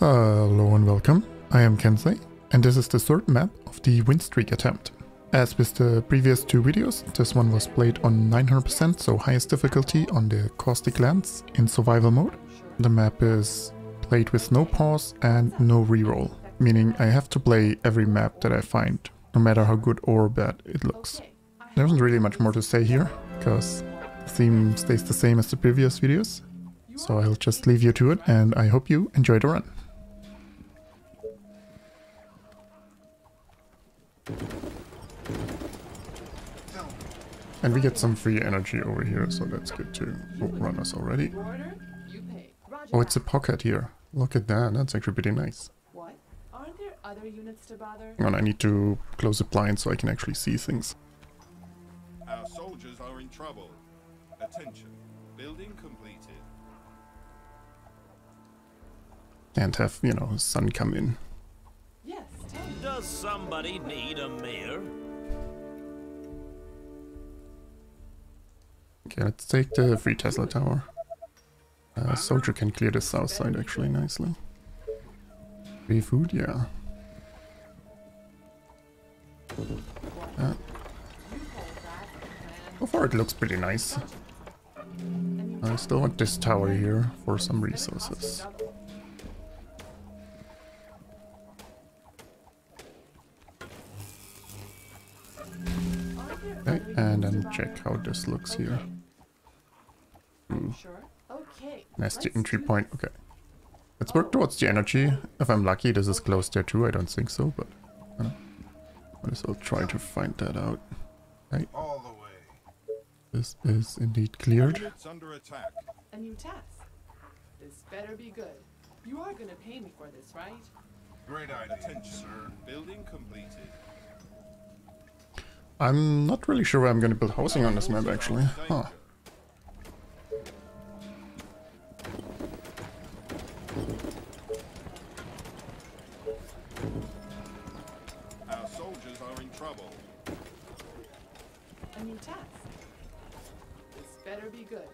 Hello and welcome, I am Kensei, and this is the third map of the win streak attempt. As with the previous two videos, this one was played on 900%, so highest difficulty on the Caustic Lands in survival mode. The map is played with no pause and no reroll, meaning I have to play every map that I find, no matter how good or bad it looks. There isn't really much more to say here, because the theme stays the same as the previous videos, so I'll just leave you to it and I hope you enjoy the run. And we get some free energy over here, so that's good to oh, run us already. Oh, it's a pocket here. Look at that, that's actually pretty nice. What? Aren't there other units to bother? And I need to close the blind so I can actually see things. Our soldiers are in trouble. Attention. Building completed. And have, you know, sun come in. Yes. Does somebody need a mayor? Okay, let's take the free Tesla tower. Uh, soldier can clear the south side actually nicely. Free food, yeah. Uh, so far it looks pretty nice. I still want this tower here for some resources. Okay, and then check how this looks here. Ooh, Sure. Okay. That's the entry point. Okay. Let's work towards the energy. If I'm lucky, this is close there too. I don't think so, but uh, might as well try to find that out. Okay, All the way. this is indeed cleared. Units under attack. A new task. This better be good. You are gonna pay me for this, right? Great idea. Attention, sir. Building completed. I'm not really sure where I'm going to build housing on this map actually. Huh. Our soldiers are in trouble. A new task. This better be good.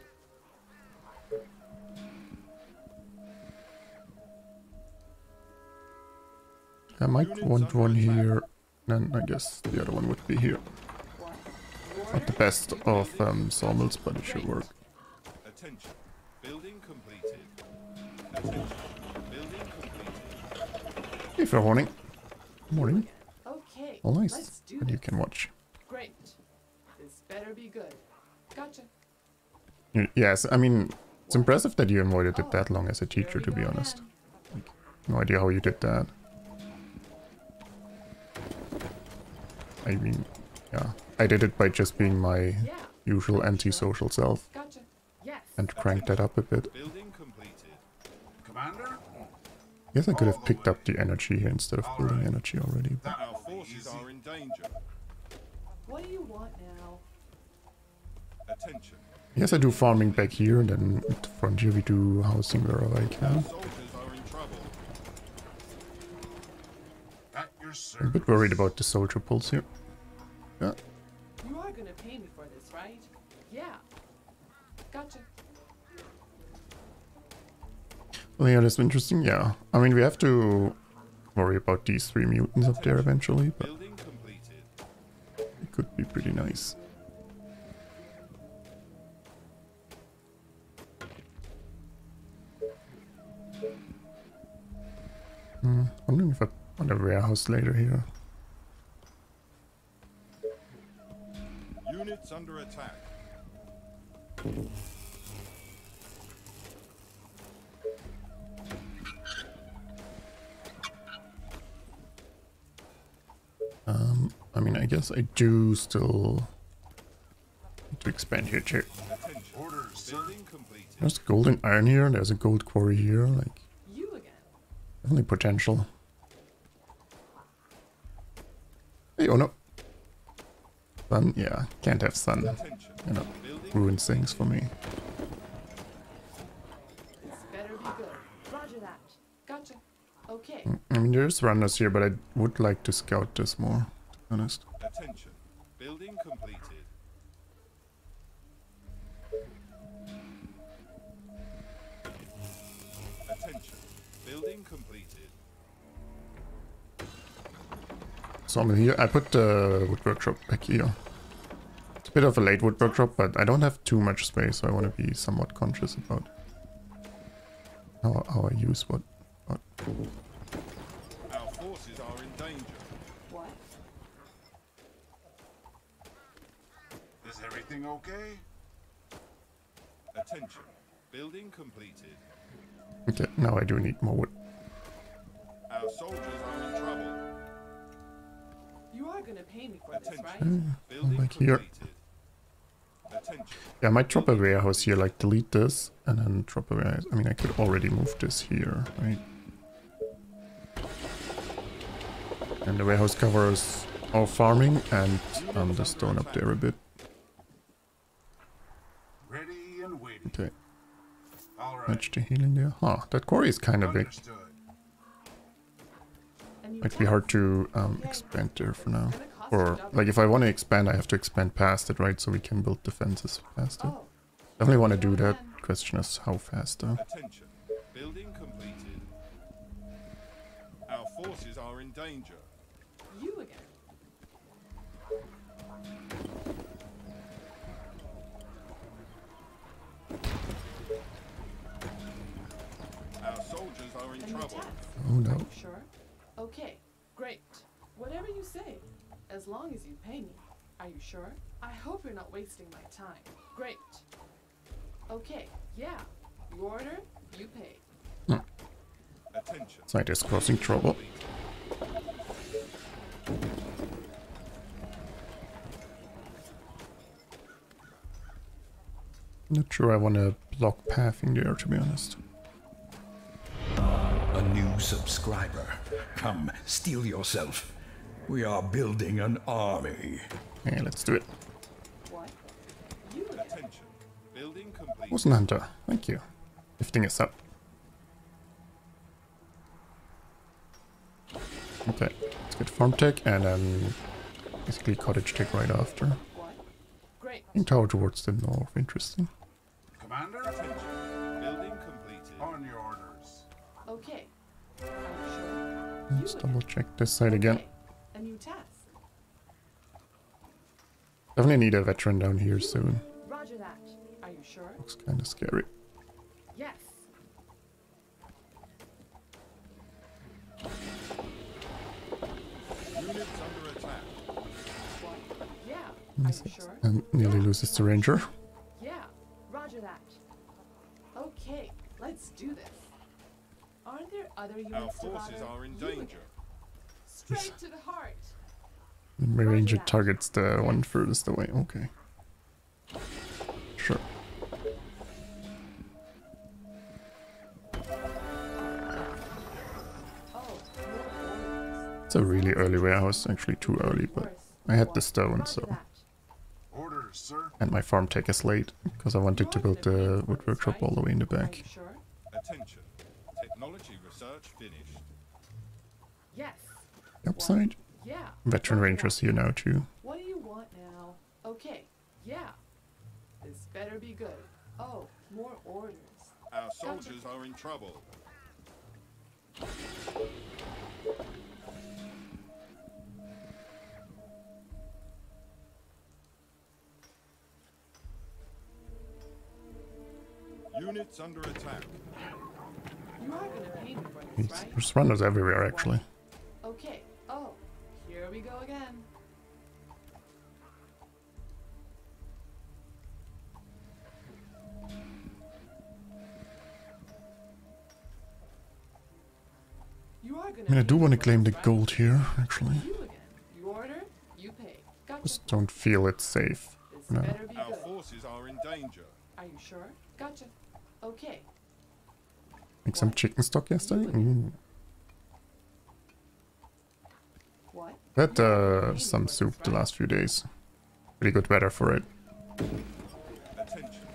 I might want one here. Then I guess the other one would be here. Not the best of um, sawmills, but it should work. Attention. Building completed. Attention. Building completed. Hey, fair warning. Morning. Okay. All nice. Let's do And you can watch. Great. This better be good. Gotcha. Yes, I mean, it's impressive that you avoided it that long as a teacher, to be honest. again. No idea how you did that. I mean, yeah. I did it by just being my usual antisocial self and cranked that up a bit. Building completed. Commander? Guess I could have picked up the energy here instead of building energy already. But Our forces are in danger. What do you want now? Attention. yes, I do farming back here, and then at the front here we do housing wherever I Our can. soldiers are in trouble. At your I'm a bit worried about the soldier pulse here. Yeah, You are gonna pay me for this, right? Yeah. Gotcha. well, yeah, that's interesting. Yeah, I mean, we have to worry about these three mutants up there eventually, but it could be pretty nice. Hmm, wondering if I want the warehouse later here. Units under attack. Um, I mean, I guess I do still need to expand here too. Attention. Orders. Building completed. There's gold and iron here, there's a gold quarry here, like, You again. definitely potential. Hey, oh no. Sun, yeah, can't have sun. You know, ruins things for me. This better be good. Roger that. Gotcha. Okay. Mm, I mean, there's runners here, but I would like to scout this more, to be honest. So I'm here. I put the wood workshop back here. It's a bit of a late wood workshop, but I don't have too much space, so I want to be somewhat conscious about how, how I use what. what. Our forces are in danger. What? Is everything okay? Attention. Building completed. Okay, now I do need more wood. Our soldiers are in trouble. You are gonna pay me for this, right? Building back here. Attention. Yeah, I might drop a warehouse here, like delete this, and then drop a warehouse. I mean, I could already move this here, right? And the warehouse covers all farming and um, the stone up there a bit. Ready and waiting. Okay, All right. match the healing there. Huh, that quarry is kind of big. Understood. And you Might be hard to um, expand there for now. It's gonna cost you Or, like, if I want to expand, I have to expand past it, right? So we can build defenses past it. Definitely want to do that. Question is how fast, though. Attention. Building completed. Our forces are in danger. You again. Our soldiers are in trouble. test. Oh Are no. you sure? Okay, great. Whatever you say, as long as you pay me. Are you sure? I hope you're not wasting my time. Great. Okay, yeah. You order, you pay. Hmm. Attention. Side is causing trouble. Not sure I want to block pathing there, to be honest. A new subscriber. Come, steel yourself. We are building an army. Yeah, let's do it. What? You again. Attention. Building complete. Wasn't Hunter. Thank you. Lifting us up. Okay, let's get farm tech and then basically cottage tech right after. Great. In tower towards the north. Interesting. Commander, Let's double check this side again. Okay. A new task. Definitely need a veteran down here soon. Roger that. Are you sure? Looks kind of scary. Yes. Units under attack. Yeah. Are Yes, you sure? And nearly Yeah. loses the ranger. Yeah, roger that. Okay, let's do this. Aren't there other units Our forces are in You danger. Straight to the heart. My ranger that. targets the one furthest away. Okay. Sure. Oh, more orders. It's a really early warehouse, actually too early, but. I had the stone, so. that. Orders, sir. And my farm tech is late, because I wanted to build the for wood workshop all the way in the back. Attention. Technology research finished. Yes. Upside. Yeah. Veteran roger rangers that. here now too. What do you want now? Okay, yeah. This better be good. Oh, more orders. Our soldiers are in trouble. Units under attack. There's, right? runners everywhere actually. Okay. Oh, here we go again. You are gonna I mean, I do want to claim the right? gold here, actually. You again. You order, you pay. Gotcha. Just don't feel it's safe. This no. be Our forces are in danger. Are you sure? Gotcha. Okay. Make some chicken stock yesterday? You Mm. What? Had uh, gonna pay me some soup the last few days. Pretty good weather for it. Attention.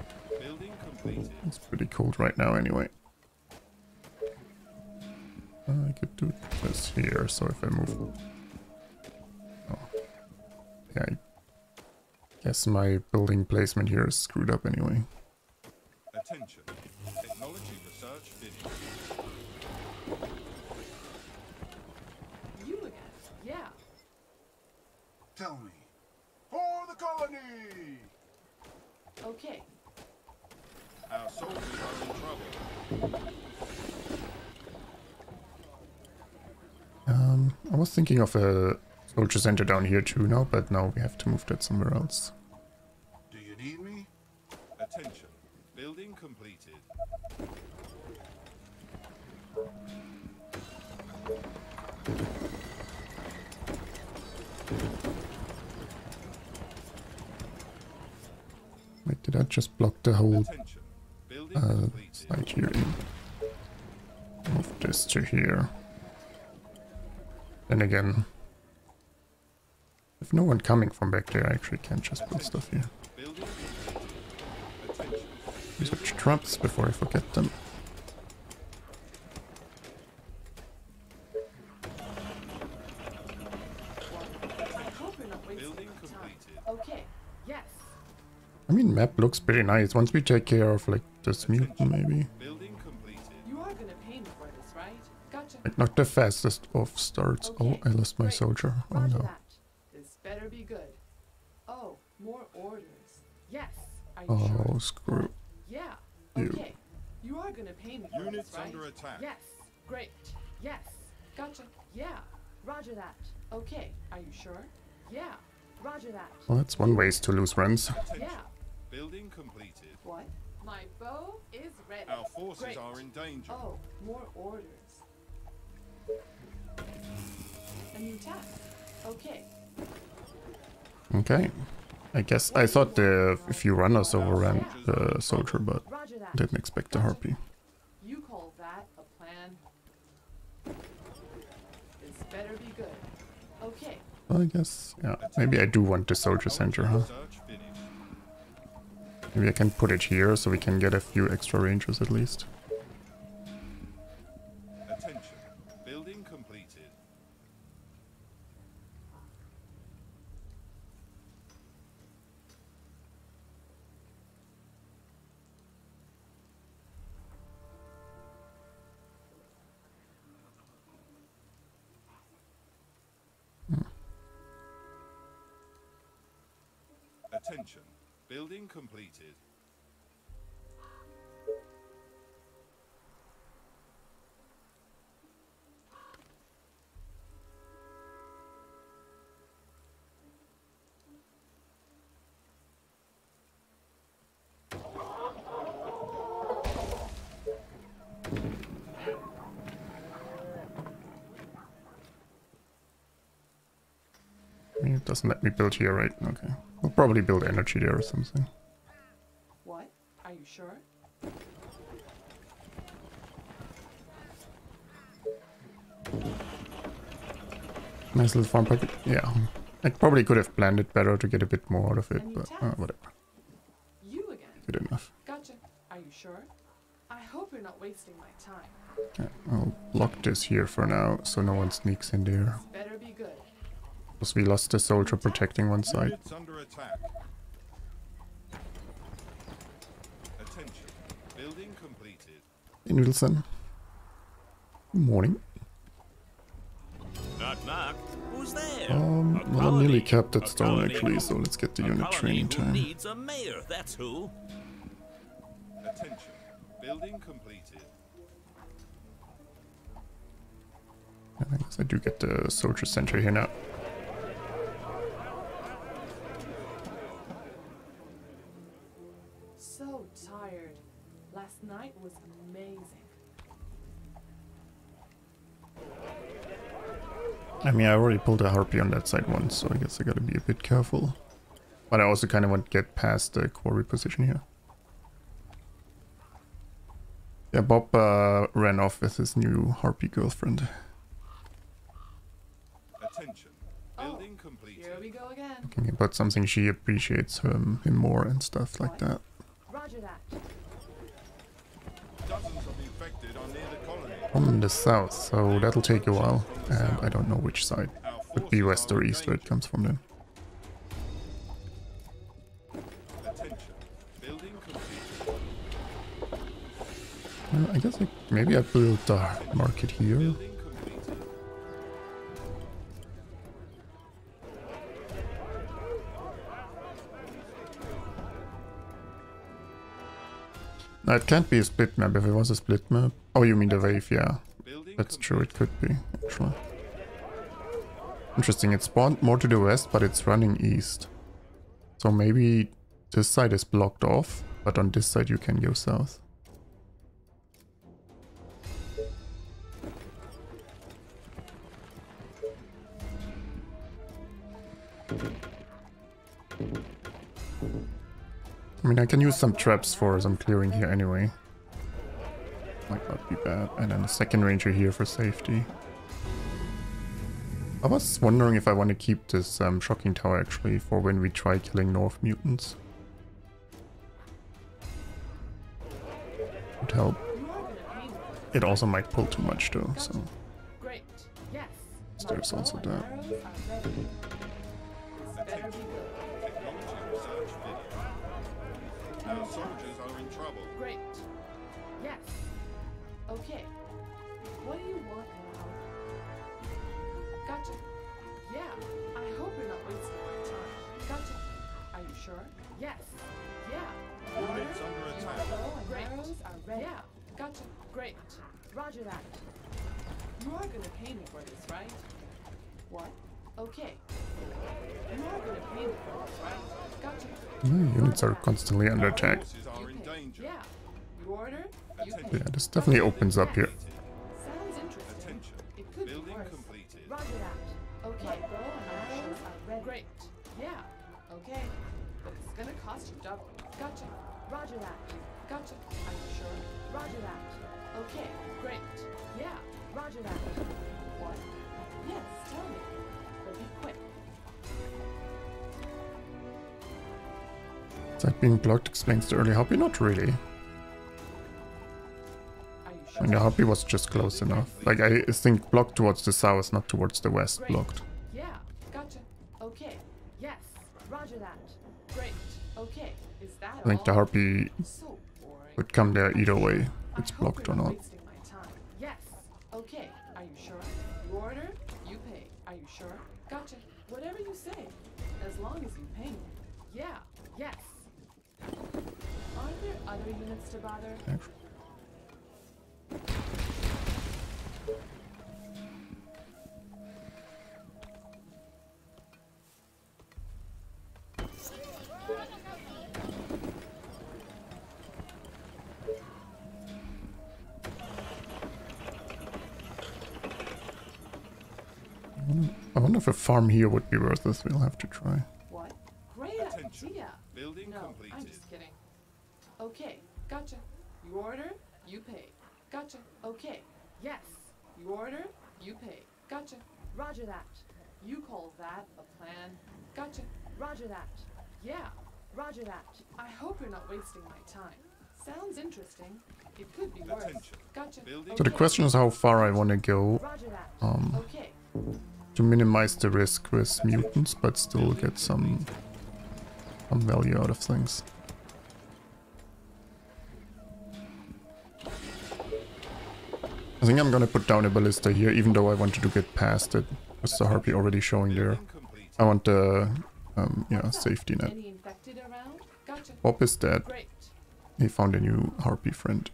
Building completed. It's pretty cold right now anyway. I could do this here, so if I move... Oh. Yeah, I guess my building placement here is screwed up anyway. Attention. Technology research finished. Tell me. For the colony! Okay, Our soldiers are in trouble. Um, I was thinking of a soldier center down here too now, but now we have to move that somewhere else. Do you need me? Attention. Building completed. Just block the whole. Uh, side here? Move this to here. Then again, if no one coming from back there, I actually can just put stuff here. Research traps before I forget them. I hope you're not wasting Building my time. completed. Okay, yes. I mean, map looks pretty nice. Once we take care of like this mutant, maybe. Building completed. You are gonna pay me for this, right? Gotcha. Like not the fastest of starts. Oh, I lost my great. soldier. Oh Roger no. This better be good. Oh, more orders. Yes. Are Oh, sure? screw. Yeah. you. Okay. You are gonna pay me for Units this, right? under attack. Yes. Great. Yes. Gotcha. Yeah. Roger that. Okay. Are you sure? Yeah. Roger that. Well, that's one ways to lose runs. Yeah. Building completed. What? My bow is ready. Our forces Great. are in danger. Oh, more orders. A new task. Okay. Okay. I guess I thought the few runners overran the soldier, but didn't expect the harpy. You call that a plan? This better be good. Okay. Well, I guess, yeah. Maybe I do want the soldier center, huh? Maybe I can put it here so we can get a few extra ranges at least. Completed. Doesn't let me build here, right? Okay. We'll probably build energy there or something. What? Are you sure? Nice little farm pocket. Yeah. I probably could have planned it better to get a bit more out of it, but uh, whatever. You again. Good enough. Gotcha. Are you sure? I hope you're not wasting my time. Yeah, I'll block this here for now, so no one sneaks in there. Because we lost the soldier protecting one side. Units under attack. Attention. Building completed. In Wilson. Good morning. Knock knock. Who's there? Um, A well, I'm nearly capped A at stone colony actually, so let's get the a unit training time. needs a mayor, that's who. Attention. Building completed. I guess I do get the soldier center here now. So tired. Last night was amazing. I mean, I already pulled a harpy on that side once, so I guess I gotta be a bit careful. But I also kind of want to get past the quarry position here. Yeah, Bob uh, ran off with his new harpy girlfriend. Attention. Oh, Building completed. Here we go again. Thinking about something she appreciates him, him more and stuff like that. Roger that. Dozens of infected are near the colony. From the south, so that'll take a while. And I don't know which side. Could be west or east where it comes from then. Well, I guess I, maybe I built a market here. No, it can't be a split map. If it was a split map... Oh, you mean the wave, yeah. That's true, it could be, actually. Interesting, it spawned more to the west, but it's running east. So maybe this side is blocked off, but on this side you can go south. I mean, I can use some traps for some clearing here anyway. Might not be bad. And then a second ranger here for safety. I was wondering if I want to keep this um, shocking tower actually for when we try killing north mutants. Would help. You are gonna pay me. It also might pull too much though, so Great. Yes. There's also that. Gotcha. Great. Roger that. You are gonna pay me for this, right? What? Okay. You are gonna pay me for this, right? Gotcha. the units are constantly under attack. Forces are You in pay. danger. Yeah. You order, you. Yeah, this definitely opens up here. Side being blocked explains the early Harpy? Not really. Are you I mean, the Harpy was just close enough. Like, I think blocked towards the south, not towards the west Great. blocked. Yeah. Gotcha. Okay. Yes. Roger that. Great. Okay. Is that I think the? Harpy would come there either way. It's blocked or not. To bother? I wonder- if a farm here would be worth it. We'll have to try. What? Great Attention. idea. Building No, I'm completed. just kidding. Okay. Gotcha. You order, you pay. Gotcha. Okay. Yes. You order, you pay. Gotcha. Roger that. You call that a plan? Gotcha. Roger that. Yeah. Roger that. I hope you're not wasting my time. Sounds interesting. It could be worse. Attention. Gotcha. Building So the question is how far I want to go um, to minimize the risk with mutants, but still get some some value out of things. I think I'm gonna put down a ballista here, even though I wanted to get past it. With the harpy already showing there. I want the um, yeah safety net. Any infected around? Gotcha. Bob is dead. He found a new harpy friend.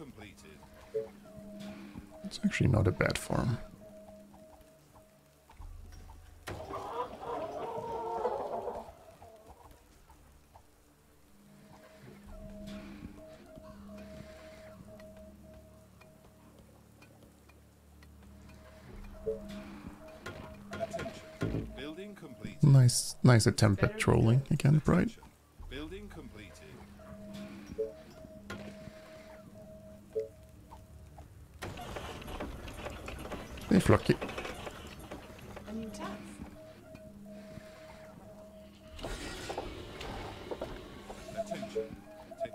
Completed. It's actually not a bad farm. Attention. Building completed. Nice, nice attempt at trolling again, Bright. Technology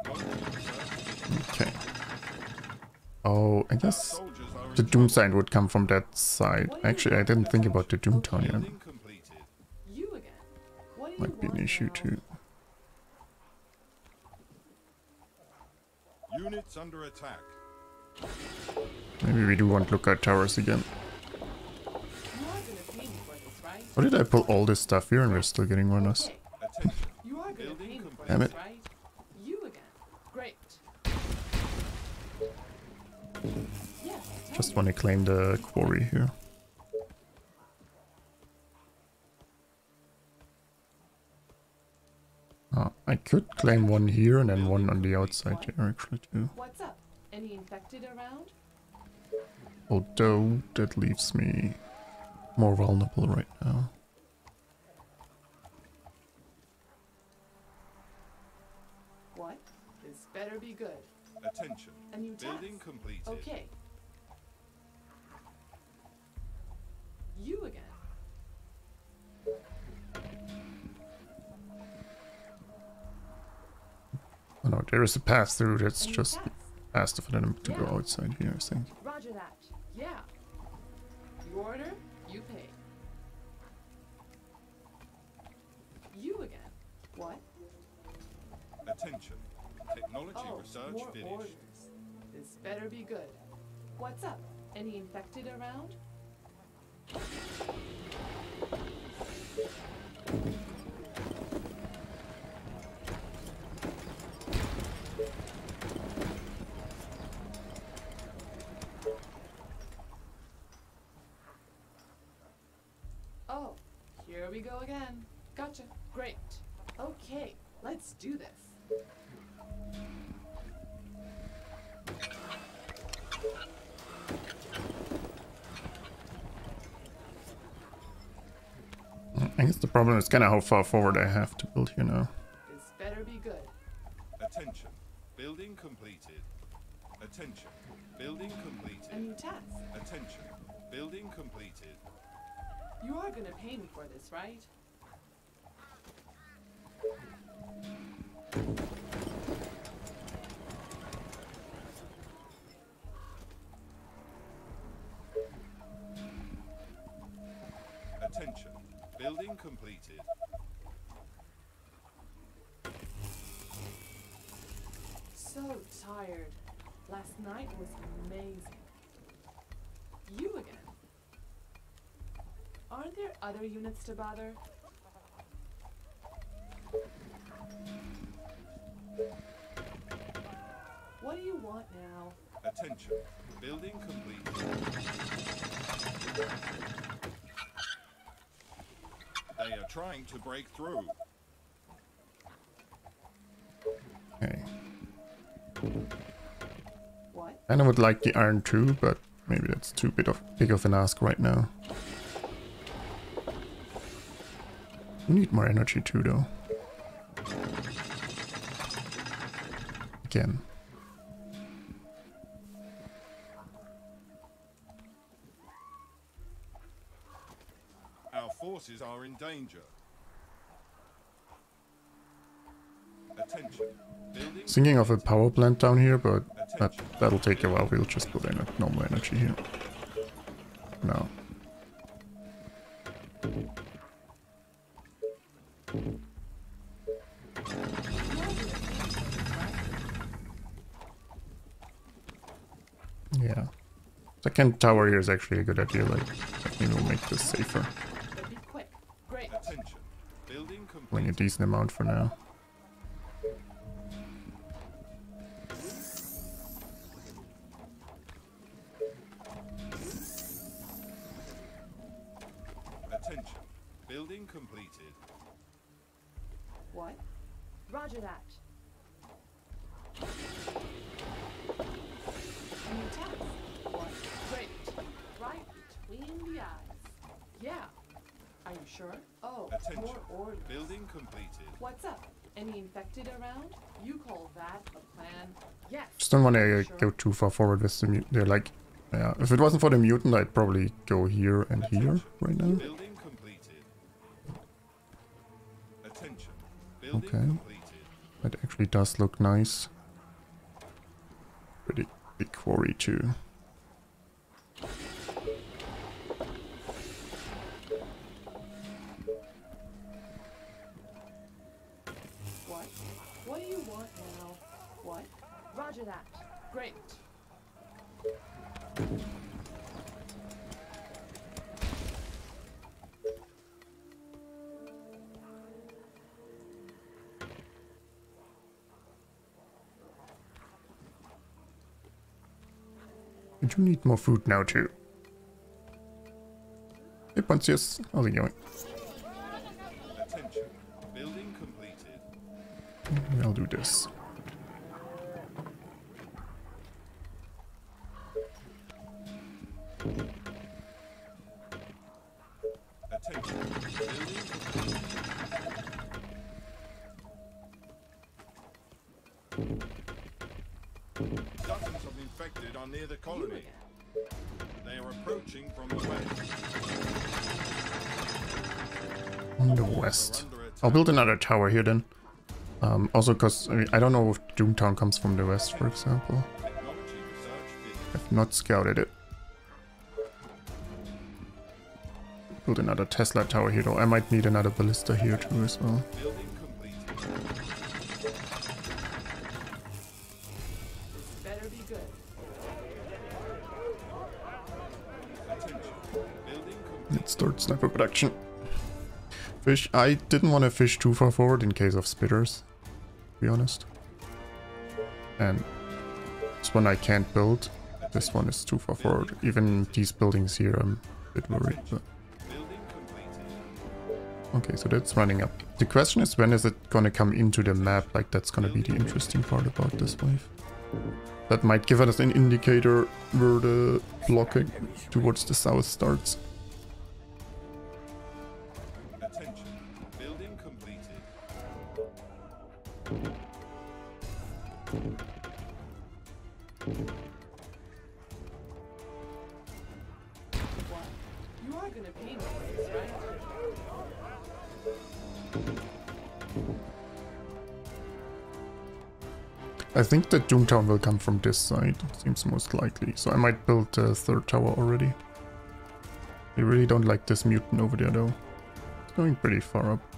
er research. Okay. Oh, I guess the Doom sign would come from that side. Actually, I didn't think about the Doom town yet. Might be an issue too. Units under attack. Maybe we do want lookout towers again. Or did I pull all this stuff here and we're still getting for complete. Damn it. Just want to claim the quarry here. Uh, I could claim one here and then one on the outside here actually too. What's up? Any infected around? Although that leaves me more vulnerable right now. What? This better be good. Attention. A new task. Building completed. Okay. You again. Oh no, there is a pass through that's just task. Faster for them to go outside here, I think. Roger that. Yeah. You order, you pay. You again. What? Attention. Technology Oh, research more finished. orders. This better be good. What's up? Any infected around? Problem is kind of how far forward I have to build here now. Other units to bother? What do you want now? Attention. Building complete. They are trying to break through. Okay. What? And I would like the iron too, but maybe that's too bit of big of an ask right now. We need more energy too though. Again. Our forces are in danger. Attention. Thinking of a power plant down here, but that, that'll take a while. We'll just put in a normal energy here. No. Second tower here is actually a good idea, like, I think it'll make this safer. But be quick. Great. Attention. Building a decent amount for now. Go too far forward with the mutant. They're like, yeah. If it wasn't for the mutant, I'd probably go here and here right now. Building completed. Attention. Building Okay. That actually does look nice. Pretty big quarry too. What? What do you want now? What? Roger that. Great. We do need more food now too. Hey Pontius, how's it going? I'll do this. I'll build another tower here then. Um, also because I, mean, I don't know if Doomtown comes from the west, for example. I've not scouted it. Build another Tesla tower here though. I might need another ballista here too as well. Let's start sniper production. Fish. I didn't want to fish too far forward in case of spitters, to be honest. And this one I can't build. This one is too far forward. Even these buildings here, I'm a bit worried. But okay, so that's running up. The question is when is it gonna come into the map? Like that's gonna be the interesting part about this wave. That might give us an indicator where the blocking towards the south starts. I think that Doomtown will come from this side, seems most likely. So I might build a third tower already. I really don't like this mutant over there though. It's going pretty far up.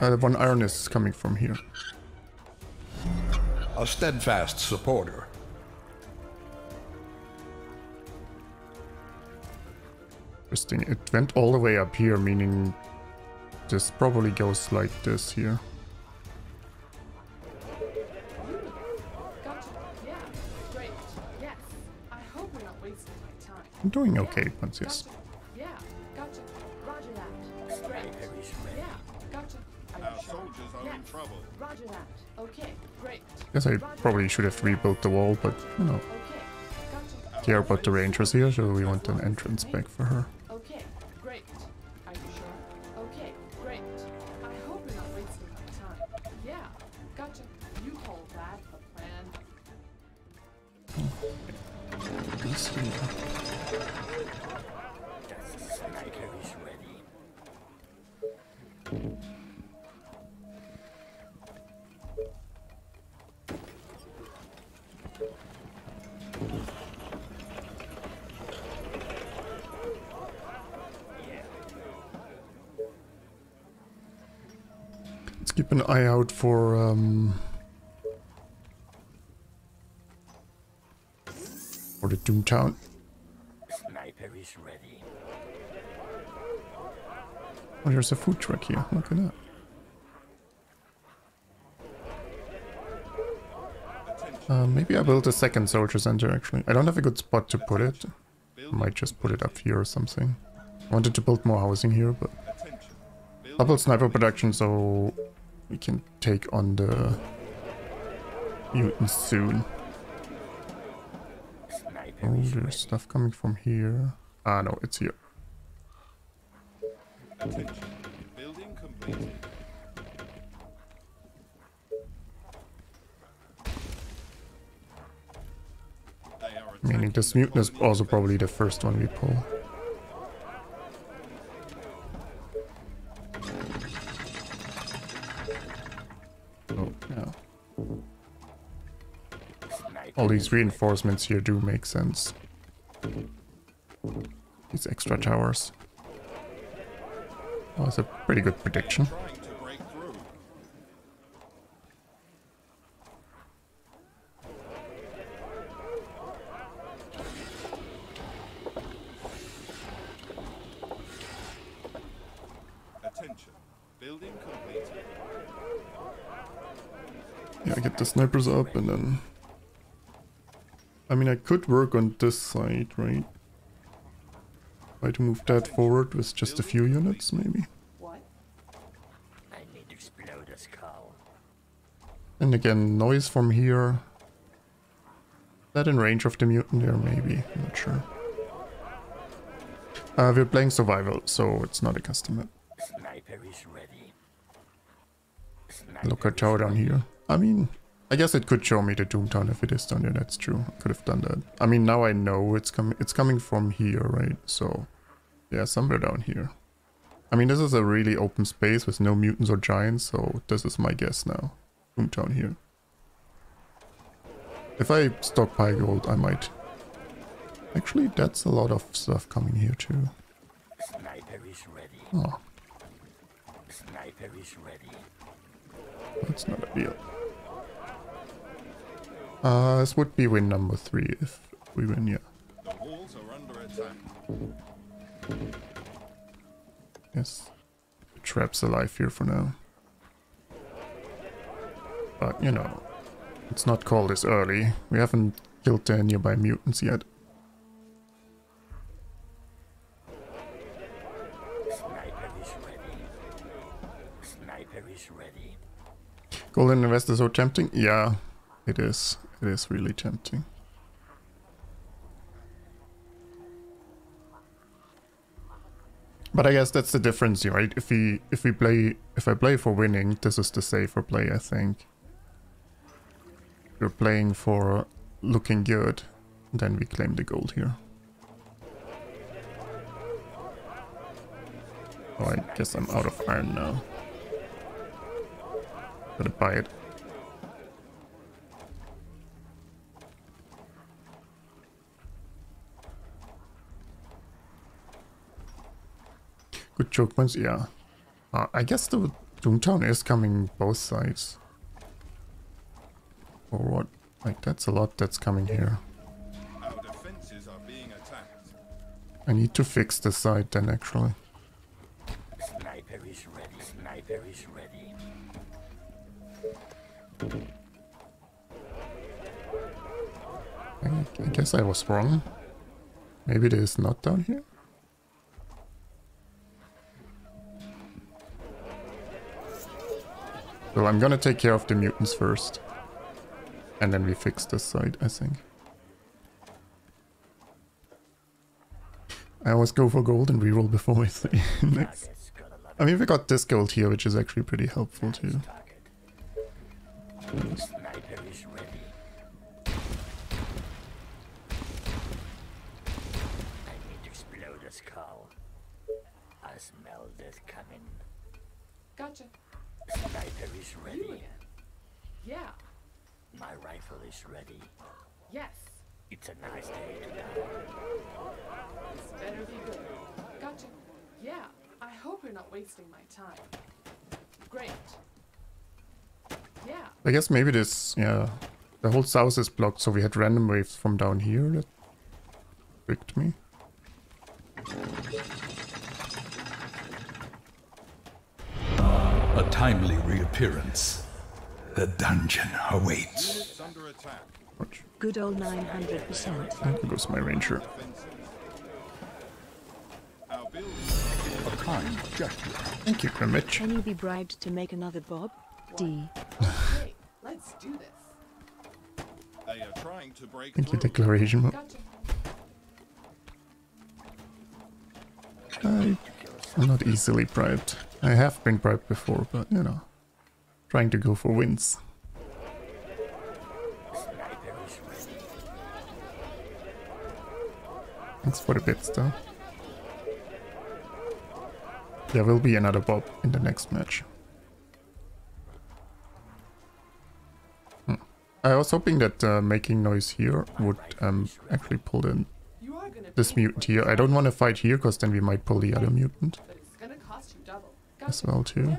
Uh, one iron is coming from here. A steadfast supporter. Interesting. It went all the way up here, meaning this probably goes like this here. Gotcha. Yeah. Great. Yes. I hope we're not wasting my time. I'm doing okay, Pontius. Yeah. Gotcha. Roger that. Great. Yeah. Gotcha. Are Our you sure? soldiers are in Yes. trouble. Roger that. Okay. Guess I probably should have rebuilt the wall, but you know, Okay. Gotcha. care about the rangers here, so we want an entrance back for her. For. Sniper is ready. Oh, there's a food truck here. Look at that. Uh, maybe I build a second soldier center actually. I don't have a good spot to put it. I might just put it up here or something. I wanted to build more housing here, but. Building double sniper production so we can take on the mutants soon. Oh, is there's stuff coming from here. Ah, no, it's here. Attention. Building completed. Meaning this mutant is also probably the first one we pull. All these reinforcements here do make sense. These extra towers. Oh, that's a pretty good prediction. Trying to break through. attention. Building completed. Yeah, get the snipers up and then... I mean, I could work on this side, right? Try to move that forward with just a few units, maybe. What? I need to explode skull. And again, noise from here. That in range of the mutant there, maybe. I'm not sure. Uh, we're playing survival, so it's not a custom map. Sniper is ready. Sniper Look at tower down here. I mean, I guess it could show me the Doomtown if it is down there. That's true. I could have done that. I mean, now I know it's coming. It's coming from here, right? So, yeah, somewhere down here. I mean, this is a really open space with no mutants or giants, so this is my guess now. Doomtown here. If I stockpile gold, I might. Actually, that's a lot of stuff coming here too. Sniper is ready. Oh, Sniper is ready. that's not a deal. Uh, this would be win number three if we win, yeah. The walls are under attack. Yes. Trap's alive here for now. But, you know, it's not called this early. We haven't killed the nearby mutants yet. Sniper is ready. Sniper is ready. Golden Invest is so tempting? Yeah, it is. It is really tempting. But I guess that's the difference, right? If we if we play if I play for winning, this is the safer play, I think. If we're playing for looking good, then we claim the gold here. Oh, I guess I'm out of iron now. Gotta buy it. Good joke ones, yeah. Uh, I guess the Doomtown is coming both sides. Or what? Like, that's a lot that's coming here. Our defenses are being attacked. I need to fix the side then, actually. Sniper is ready. Sniper is ready. I, I guess I was wrong. Maybe it is not down here? Well, I'm gonna take care of the mutants first. And then we fix this side, I think. I always go for gold and reroll before I say next. I mean, we got this gold here, which is actually pretty helpful too. Rifle ready. Yes. It's a nice day to die. This better be good. Gotcha. Yeah. I hope you're not wasting my time. Great. Yeah. I guess maybe this, yeah. The whole south is blocked, so we had random waves from down here that tricked me. A timely reappearance. The dungeon awaits. Units under attack. Watch. Good old 900%. There goes my ranger. Defenses. Our buildings A kind gesture. Thank you, Grimmage. Can you be bribed to make another Bob? D. Okay. Let's do this. they are trying to break Thank you. Declaration Gotcha. I, I'm not easily bribed. I have been bribed before, but you know. Trying to go for wins. Sniper is ready. Thanks for the bits, though. There will be another Bob in the next match. Hmm. I was hoping that uh, making noise here would um, actually pull in this mutant here. I don't want to fight here, because then we might pull the other mutant as well, too.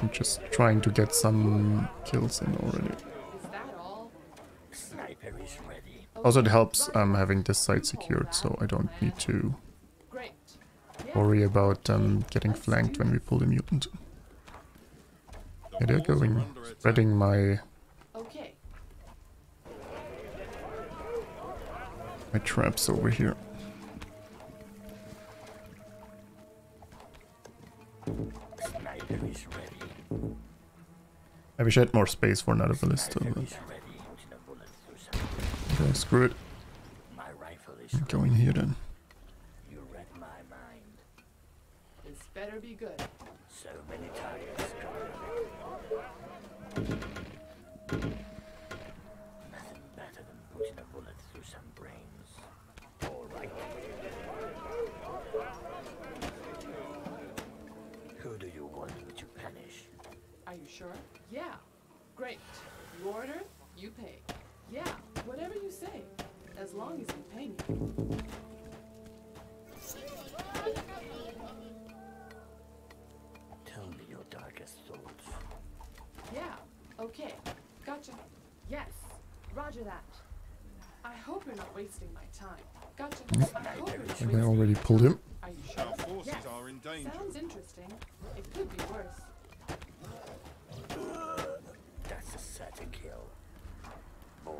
I'm just trying to get some kills in already. Is that all? Sniper is ready. Also, it helps um, having this side secured, so I don't need to worry about um, getting flanked when we pull the mutant. Yeah, they're going, spreading my my traps over here. Sniper is ready. I wish I had more space for another ballista, but okay, screw it. My rifle is ready. Go in here then. You read my mind. This better be good. So many targets. Nothing better than putting a bullet through some brains. All right. Who do you want me to punish? Are you sure? Yeah. Great. You order, you pay. Yeah, whatever you say. As long as you pay me. Tell me your darkest thoughts. Yeah. Okay. Gotcha. Yes. Roger that. I hope you're not wasting my time. Gotcha. I hope you're not I think I wasting already pulled him. Are you sure? Our forces Yes. are in danger. Sounds interesting. It could be worse. That's a certain kill. Bullseye.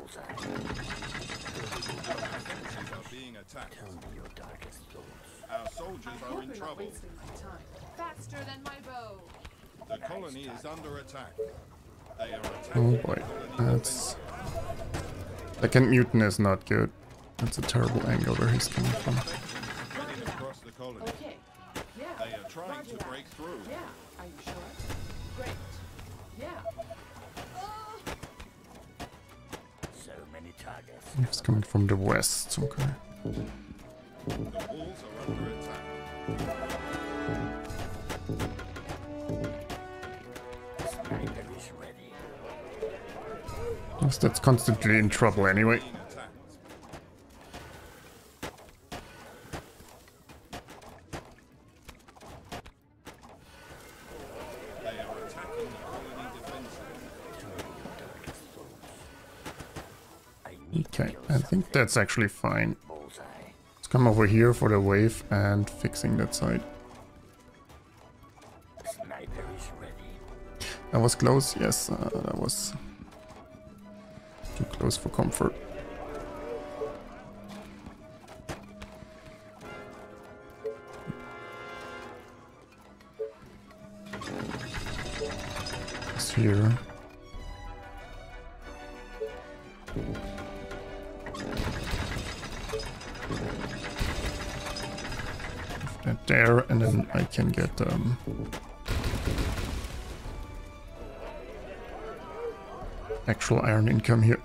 Forces are being attacked. Tell me your darkest thoughts. Our I soldiers are hope in you're not trouble. my time. Faster than my bow. The colony is under attack. They are Oh boy, that's... Second mutant is not good. That's a terrible angle where he's coming from. Heading across the colony. Okay. Yeah. They are trying Roger to that. break through. Yeah. Are you sure? He's coming from the west, okay. That's constantly in trouble anyway. Being attacked. They are attacking the colony defenses. Tell me your darkest thoughts. I need to Okay, kill I think something. That's actually fine. Let's come over here for the wave and fixing that side. Sniper is ready. That was close, yes, uh, that was too close for comfort. It's here. Then I can get um, actual iron income here.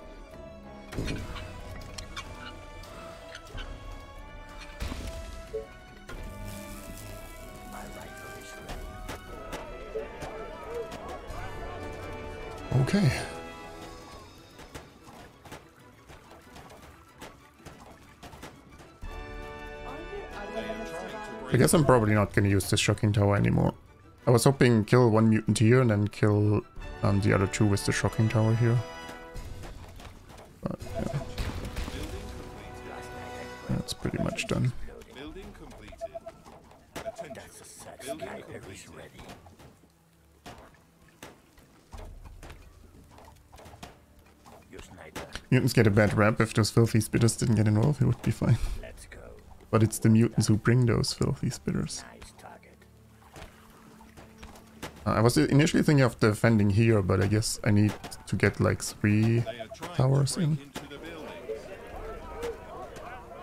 Okay. I guess I'm probably not going to use the shocking tower anymore. I was hoping kill one mutant here and then kill um, the other two with the shocking tower here. But yeah, that's pretty much done. Building completed. Attention. That's a set. Building Sniper is completed. ready. Your sniper. Mutants get a bad rap. If those filthy spitters didn't get involved, it would be fine. But it's the mutants who bring those filthy spitters. Uh, I was initially thinking of defending here, but I guess I need to get like three They are trying towers in. into the buildings.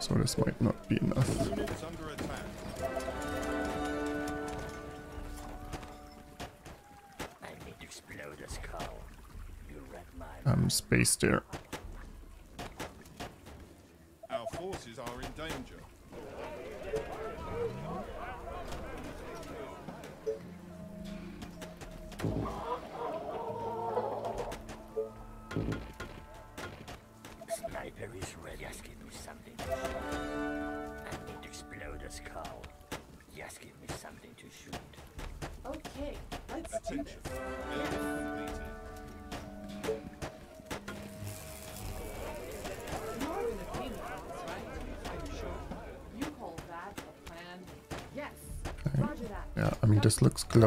So this might not be enough. Units under attack. I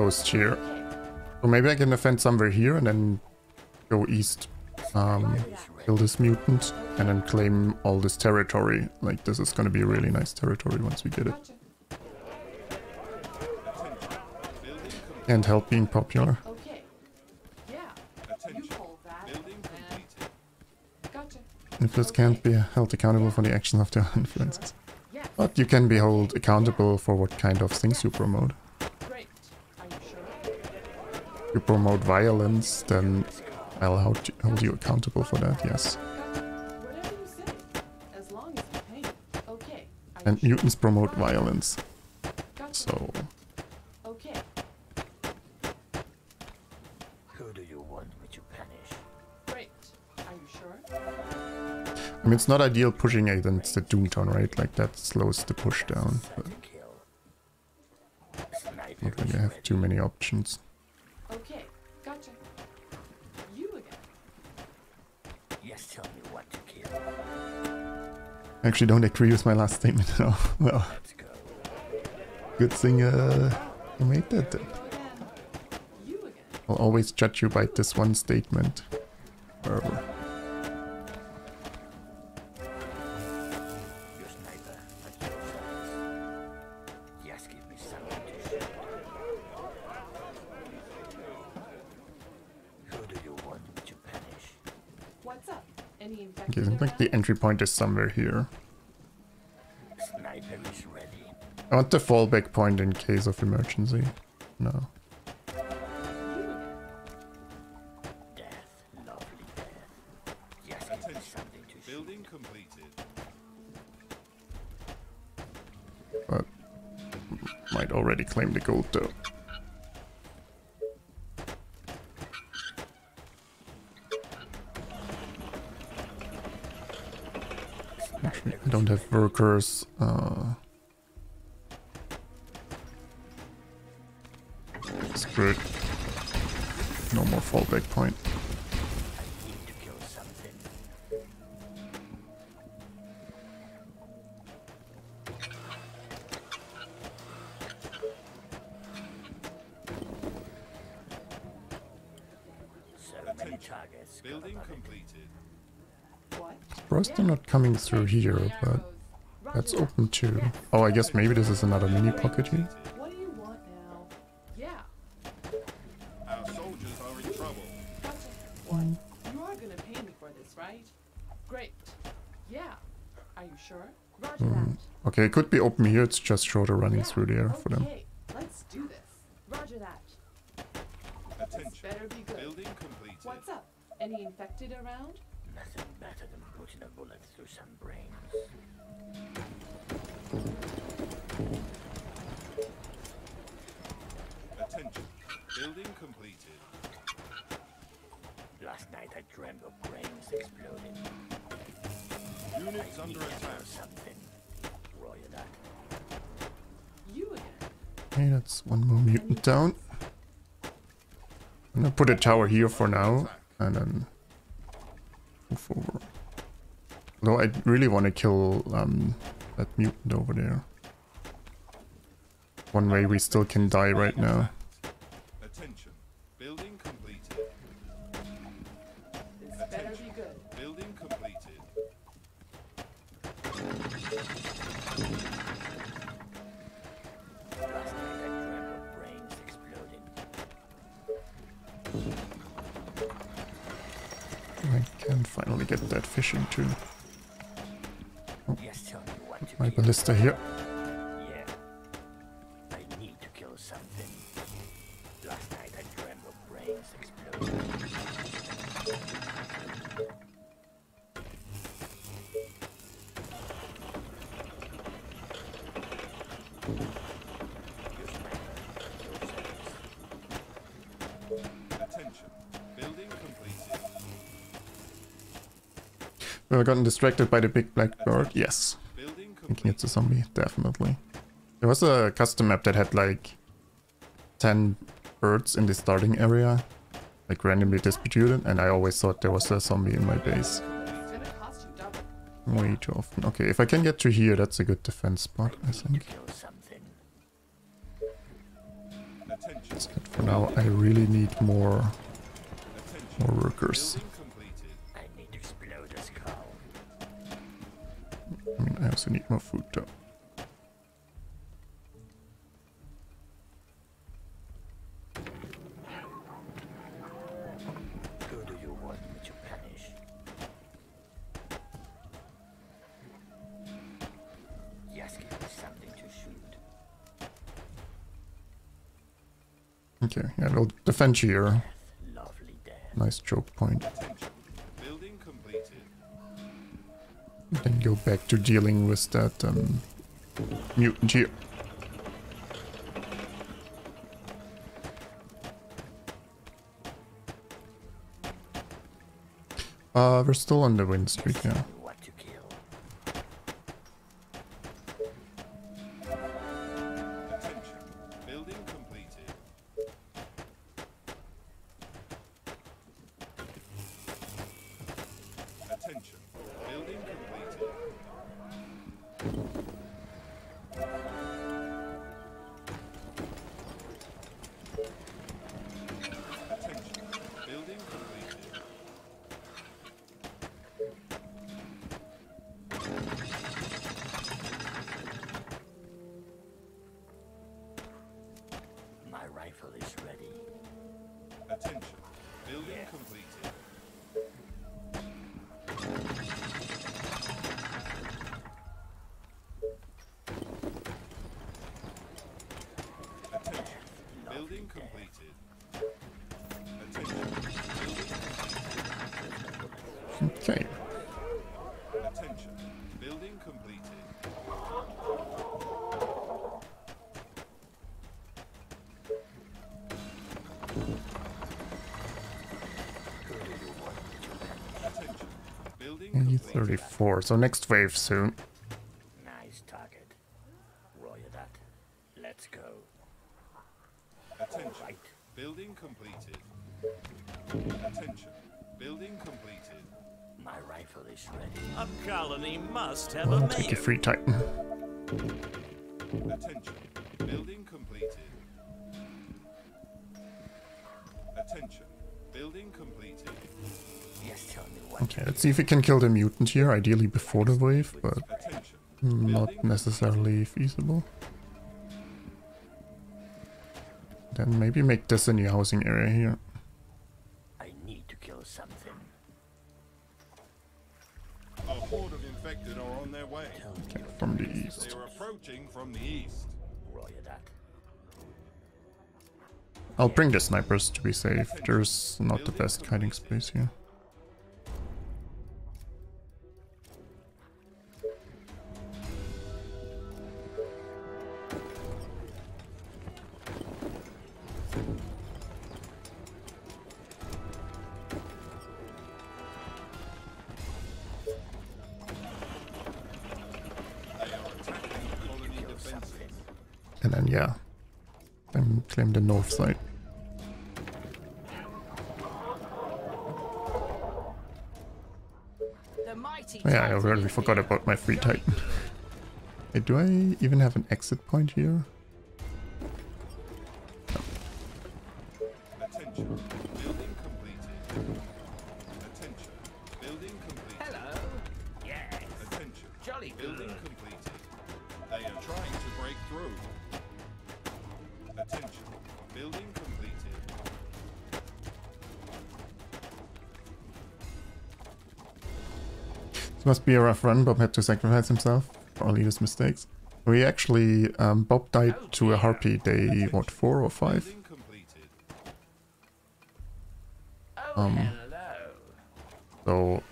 closed here. So maybe I can defend somewhere here and then go east, um, kill this mutant, and then claim all this territory. Like, this is gonna be really nice territory once we get it. Can't help being popular. Influence can't be held accountable for the actions of their influences. But you can be held accountable for what kind of things you promote. Great. Are you sure? If you promote violence, then I'll hold you, hold you accountable for that, yes. Gotcha. Whatever you say. As long as you pay me. Okay. Are And mutants promote violence, so Okay. Who do you want me to punish? Great. Are you sure? I mean, it's not ideal pushing against the Doomtown, right? Like, that slows the push down, but to kill. Sniper not you have too many options. I actually don't agree with my last statement at all. Well, good thing uh, you made that then. Go again. You again. I'll always judge you by this one statement. Entry point is somewhere here. Sniper is ready. I want the fallback point in case of emergency. No. Death, lovely death. Yes, Attention. something to shoot. Building completed. But might already claim the gold though. Don't have workers. Uh, screwed. No more fallback point. Through here, but that's open too. Oh, I guess maybe this is another mini pocket here. What do you want now? Yeah. Our soldiers are in trouble. Gotcha. You are gonna pay me for this, right? Great. Yeah. Are you sure? Roger Hmm. Okay, it could be open here. It's just shorter running through there for them. Tower here for now, and then move over. Though I really want to kill um, that mutant over there. One way we still can die right now. That fishing too. Yes, tell Have I gotten distracted by the big black bird? Yes. Thinking it's a zombie, definitely. There was a custom map that had like 10 birds in the starting area, like randomly distributed, and I always thought there was a zombie in my base. It's gonna cost you double. Way too often. Okay, if I can get to here, that's a good defense spot, I think. kill something. For now, I really need more, more workers. I need more food though. Okay, yeah, we'll defend here. Nice choke point. Go back to dealing with that um, mutant here. Uh, we're still on the win streak, yeah. Next wave soon. Okay, if we can kill the mutant here, ideally before the wave, but not necessarily feasible. Then maybe make this a new housing area here. I need to kill something. A horde of infected are on their way. Okay, from the east. They are approaching from the east. Roger that. I'll bring the snipers to be safe. There's not the best hiding space here. Claim the north side. The mighty Oh, yeah, I Titan already forgot about my free titan. Wait, do I even have an exit point here? Attention. Building completed. Attention. Building completed. Hello. Yes. Attention. Jolly Building good. completed. They are trying to break through. Attention. Building completed. This must be a rough run. Bob had to sacrifice himself for all his mistakes. We actually, um, Bob died to a harpy day, what, four or five? Building completed. Oh, Um. So,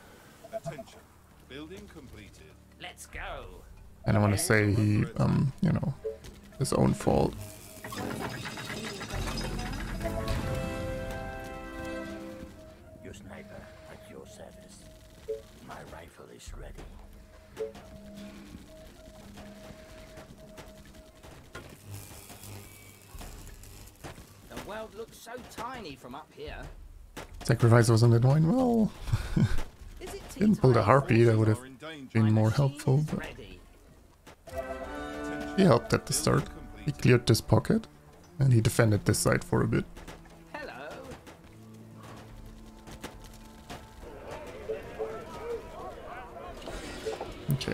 Attention. Building completed. Let's go. and I want to say he, um, you know, his own fault. Rifle ready. The world looks so tiny from up here. Sacrifice was on that one. Well, Is it didn't pull the harpy. That would have Are in danger. been more helpful, but he helped at the start. He cleared this pocket, and he defended this side for a bit.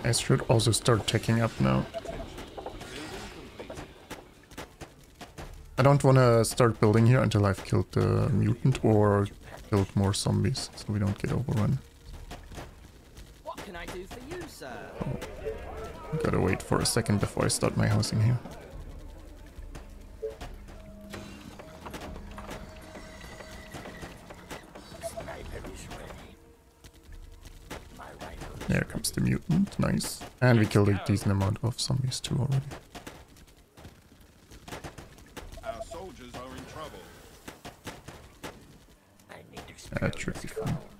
I should also start taking up now. I don't want to start building here until I've killed the mutant or killed more zombies, so we don't get overrun. What can I do for you, sir? Gotta wait for a second before I start my housing here. Rifle is There comes the mutant, nice. And we killed a decent amount of zombies too already. Our soldiers are in trouble. I need to That should be fine.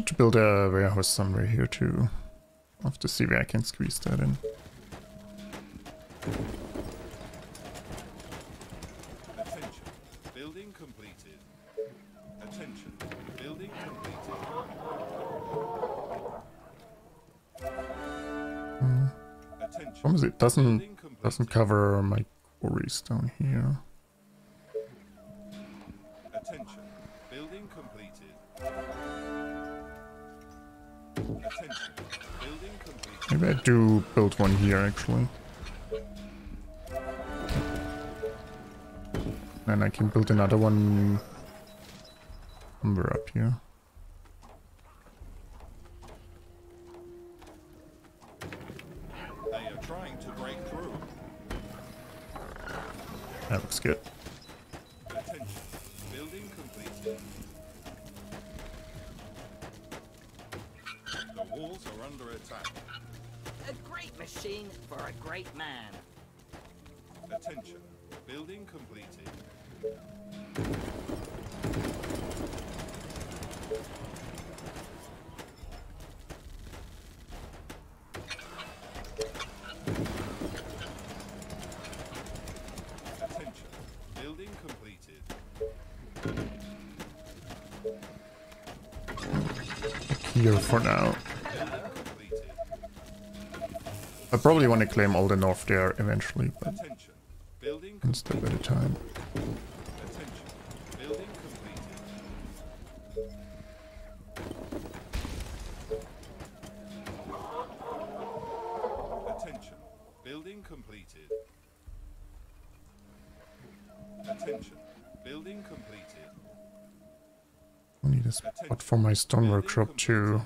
Wanted to build a warehouse somewhere here too. I'll have to see where I can squeeze that in. Attention. Building completed. Attention. Building completed. Attention. Problem is it doesn't doesn't cover my quarries down here. Maybe I do build one here actually. And I can build another one somewhere up here. Want to claim all the north there eventually, but one step at a time. Building completed. Attention. Building completed. I need a spot for my stone workshop too.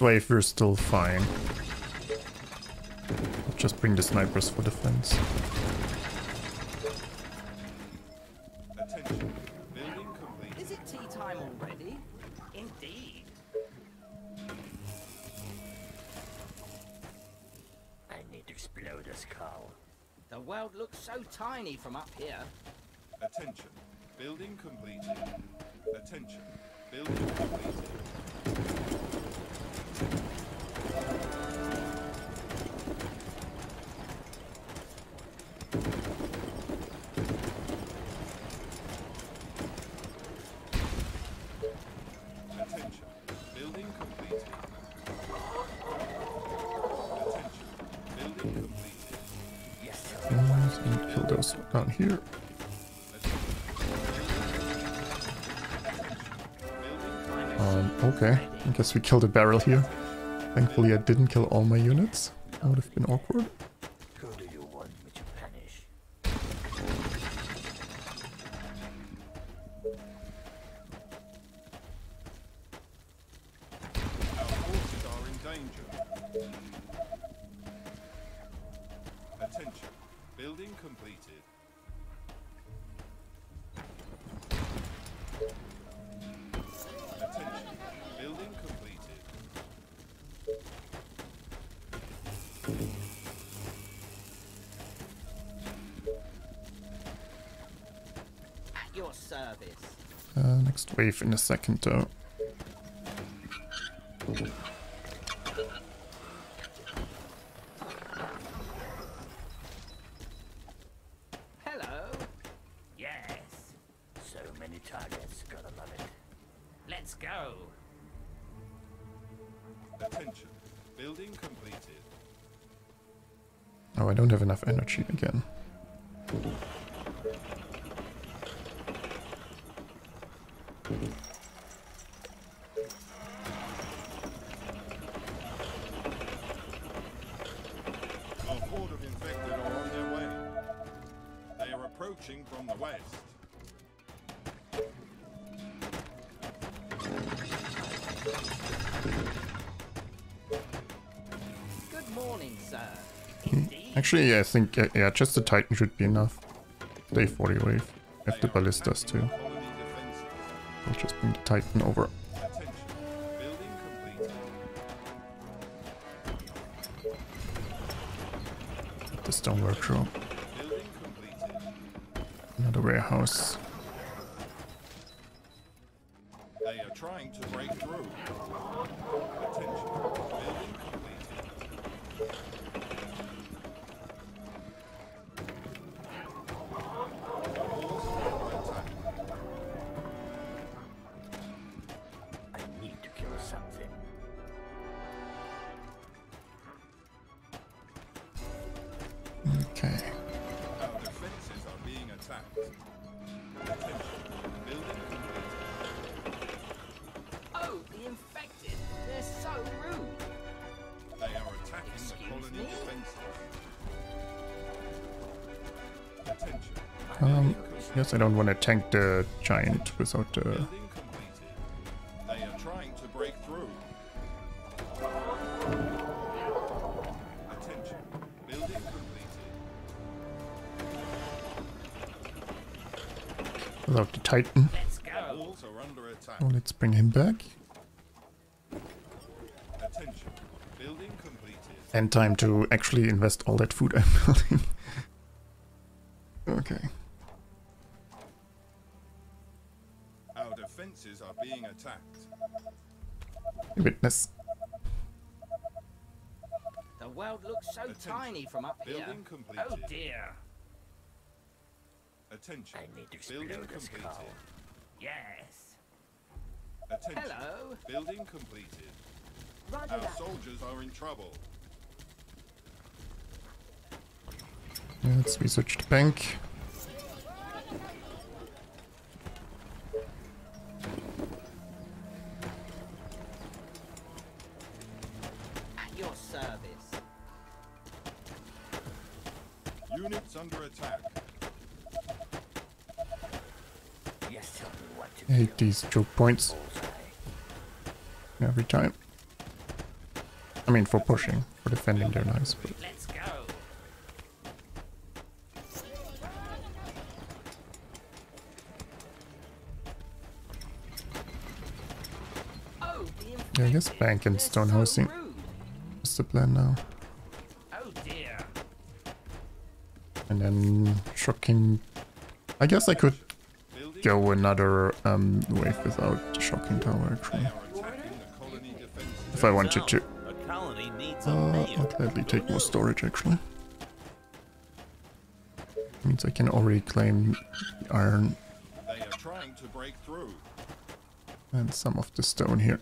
Next wave we're still fine. I'll just bring the snipers for defense. We killed a barrel here. Thankfully I didn't kill all my units. That would have been awkward. Wave in a second though. Hello. Yes. So many targets, gotta love it. Let's go. Attention. Building completed. Oh, I don't have enough energy again. Actually, yeah, I think, uh, yeah, just the Titan should be enough. Day 40 wave. I have the ballistas too. I'll just bring the Titan over. Completed. The stone workshop. Building. Another warehouse. Tank the giant without the... They are trying to break through. Attention. Building completed. without the Titan. Let's go. Walls are under attack. Oh, let's bring him back. Attention. Building completed. And time to actually invest all that food I'm building. Attention. I need to Building explode this completed. cow. Yes. Attention. Hello. Building completed. Roger Our that. soldiers are in trouble. Let's research the bank. At your service. Units under attack. Yes, tell me what to I hate these choke points every time. I mean, for pushing. For defending, they're nice, but... Let's go. Yeah, I guess bank and stone housing. What's the plan now? Oh dear. And then shocking... I guess I could. Go another um, wave without the shocking tower, actually. are attacking the colony defenses. If I wanted to. A colony needs a Uh. I'll gladly take more storage, actually. Means I can already claim the iron They are trying to break through. and some of the stone here.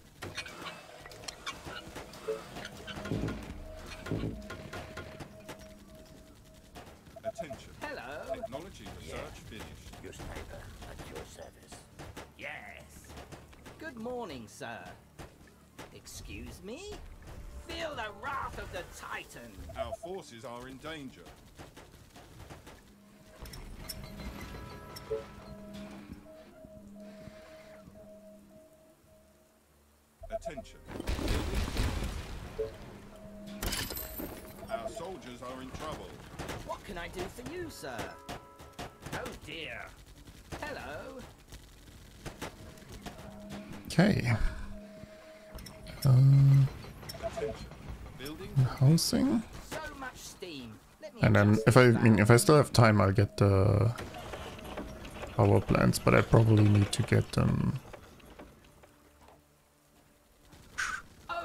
Housing. So much steam. Let me And then if I, I mean, if I still have time, I'll get the power plants, but I probably need to get them.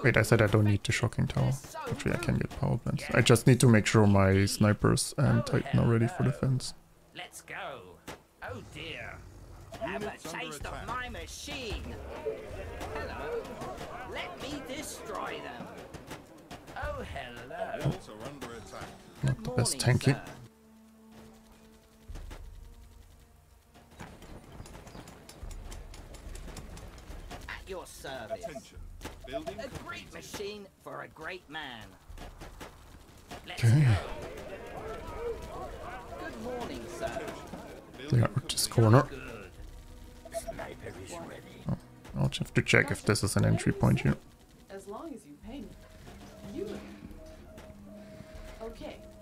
Wait, I said I don't need the shocking tower. Actually, I can get power plants. I just need to make sure my snipers and Titan are ready for defense. Let's go. Oh dear. Have a taste of my machine. Hello. Let me destroy them. Oh hello. walls are under attack. Not Good the best morning, tanky. sir. At your service. Attention. Building A great completed. machine for a great man. Let's Okay. go. Good morning, sir. Clear out this corner. Good. Sniper is ready. I'll just have to check if this is an entry point here.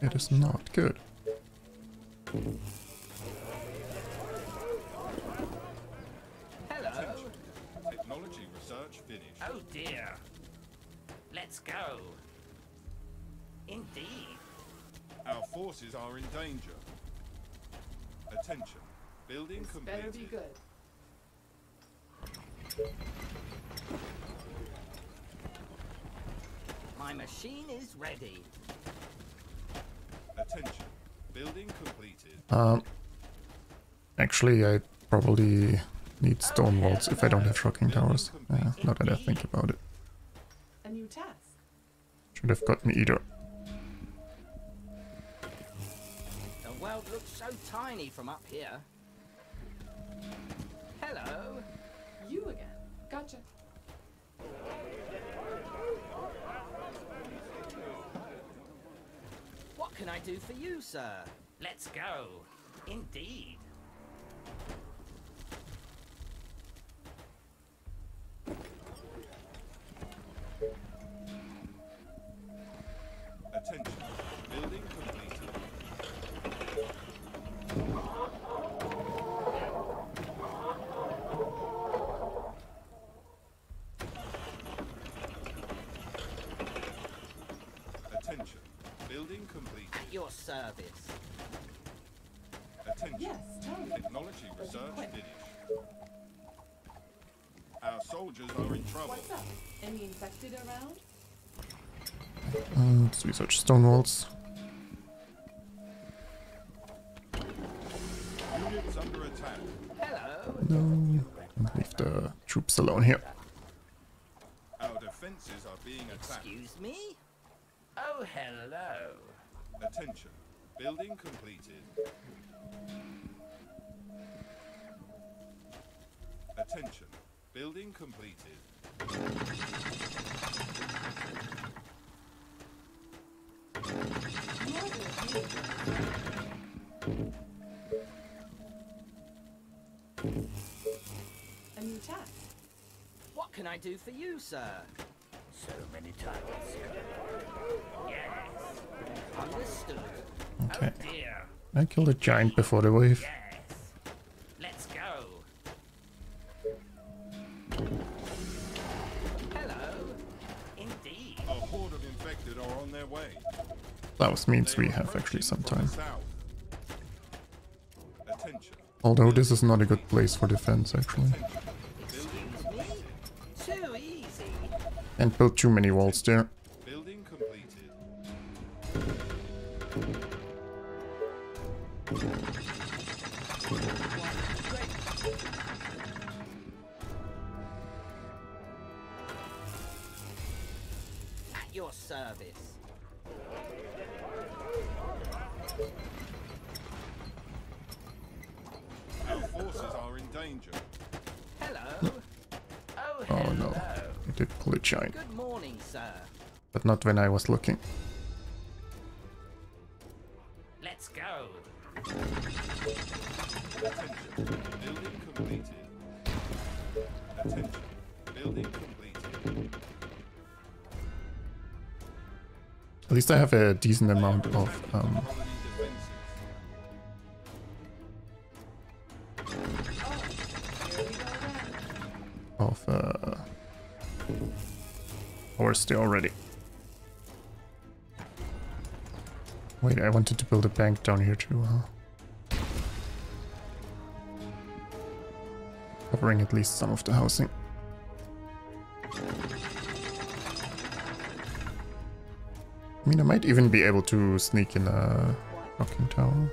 It is not good. Hello. Technology research finished. Oh dear. Let's go. Indeed. Our forces are in danger. Attention. Building This better completed. be good. My machine is ready. Attention. Building completed. Um, actually, I probably need stone walls if I don't have shocking towers. Now that I think about it. A new task. Should have got me either. The world looks so tiny from up here. Hello. You again. Gotcha. Can I do for you, sir? Let's go. Indeed. Attention. Building completed. Attention. Building completed. At your service. Attention. Yes. Technology research quick. finished. Our soldiers are in trouble. What's up? Any infected around? Uh, let's research stone walls. Units under attack. Hello. No, leave the troops alone here. Our defenses are being attacked. Excuse me? Oh, hello. Attention. Building completed. Attention. Building completed. You are good. A new task. What can I do for you, sir? So many times. Yes. Understood. Okay. Oh. I killed a giant before the wave. Yes. Let's go. Hello. Indeed. A horde of infected are on their way. That means They we are have actually approaching some time. the south. Attention. Although this is not a good place for defense actually. Too easy. And built too many walls there. Not when I was looking. Let's go. Building completed. Attention. Building completed. At least I have a decent amount of um, wanted to build a bank down here too, huh? Covering at least some of the housing. I mean, I might even be able to sneak in a rocking tower.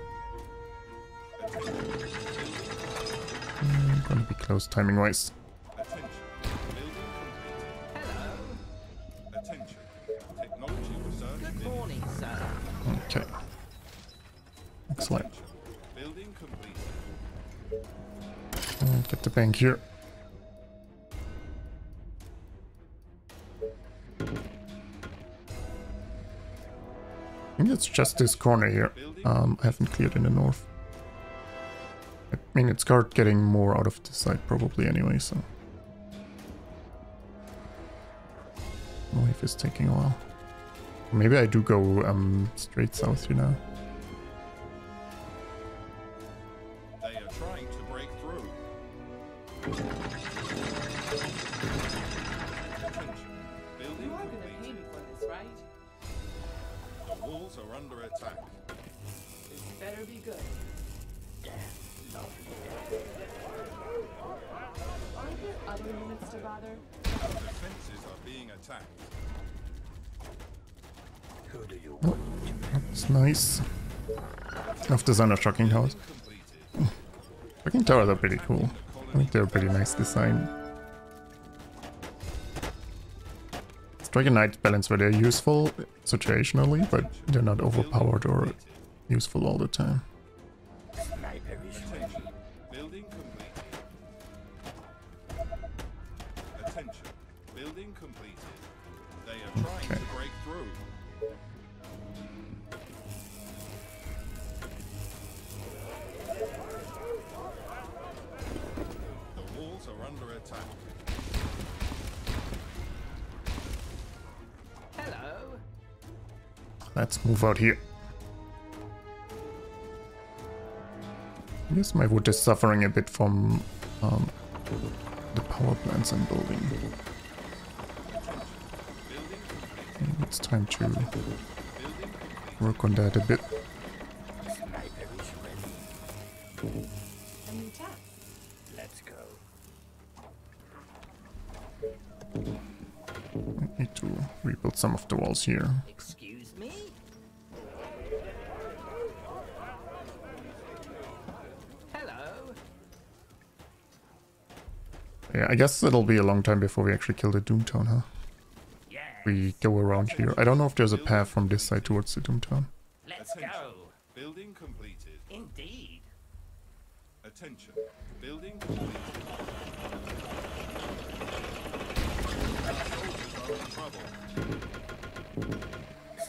Mm, gonna be close timing Bank here. I think it's just this corner here. Um, I haven't cleared in the north. I mean, it's guard getting more out of this side probably anyway, so... Wave is taking a while. Maybe I do go um, straight south here now. Of designer shocking. Completed. Shocking towers are pretty cool. I think they're a pretty nice design. Strike a nice balance where they're useful situationally, but they're not overpowered or useful all the time. Out here. I guess my wood is suffering a bit from um, the power plants I'm building. Maybe it's time to work on that a bit. Let's go. Need to rebuild some of the walls here. I guess it'll be a long time before we actually kill the Doomtown, huh? Yeah. We go around here. I don't know if there's a path from this side towards the Doomtown. Let's go. Building completed. Indeed. Attention. Building completed. Soldiers are in trouble.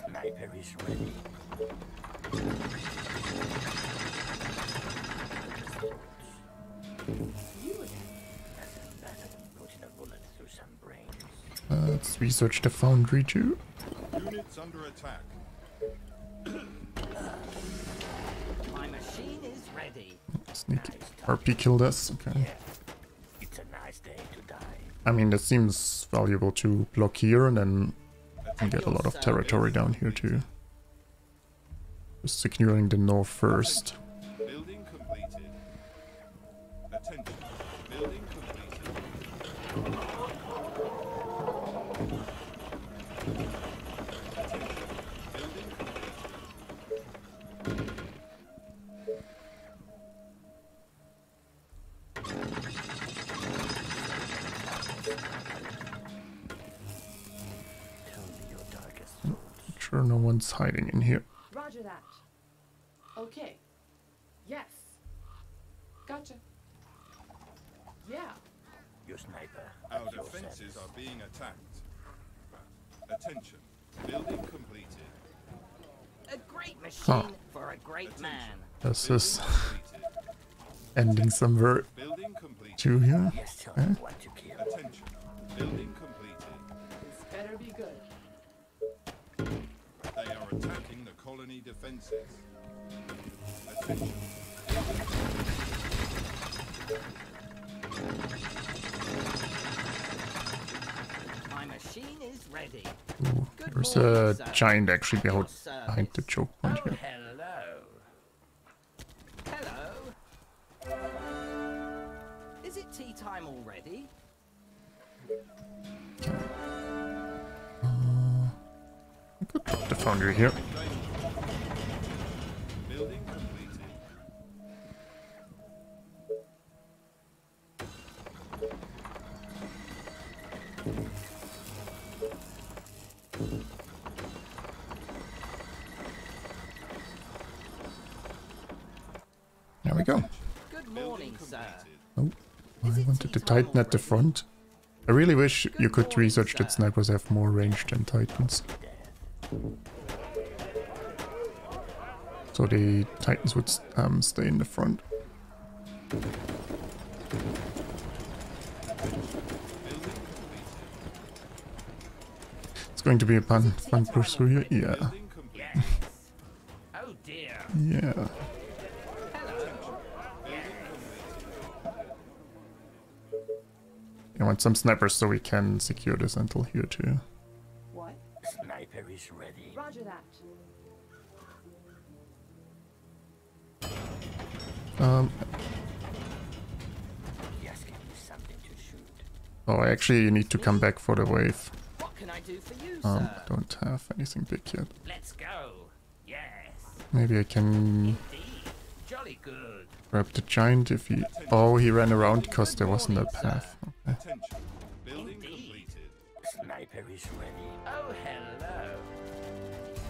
Sniper is ready. You let's research the foundry too. Units under attack. My machine is ready. Sneak. RP killed us. Okay. It's a nice day to die. I mean, that seems valuable to block here and then and get a lot of territory down here too. Just securing the north first. Building completed. Attention. Building completed. Sure, no one's hiding in here. Roger that. Okay. Yes. Gotcha. Yeah. Your sniper. Our your defenses service. are being attacked. Attention. Building completed. A great machine Huh. for a great man. This is Completed. ending somewhere Building completed. too here. Yes, tell Eh? what to kill. Attention. Building completed. This better be good. They are attacking the colony defenses. Attention. My machine is ready. Ooh, Good there's morning, a sir. giant actually behind, behind the choke point Oh, hello. Hello? Is it tea time already? The foundry here. There we go. Good morning, sir. Oh, I wanted time Titan at the front. I really wish you could research that snipers have more range than Titans. So the Titans would um, stay in the front. It's going to be a fun, fun pursuit here. Yeah, Building complete. Yes. Oh dear. yeah. I want some snipers so we can secure this until here too. What? Sniper is ready. Roger that. Um, Just give me something to shoot. oh, I actually need to come back for the wave. What can I do for you, Um, sir? I don't have anything big yet. Let's go. Yes. Maybe I can Jolly good. grab the giant if he... Oh, he ran around because there wasn't a path. Okay. Attention. Building completed. Sniper is ready. Oh, hello.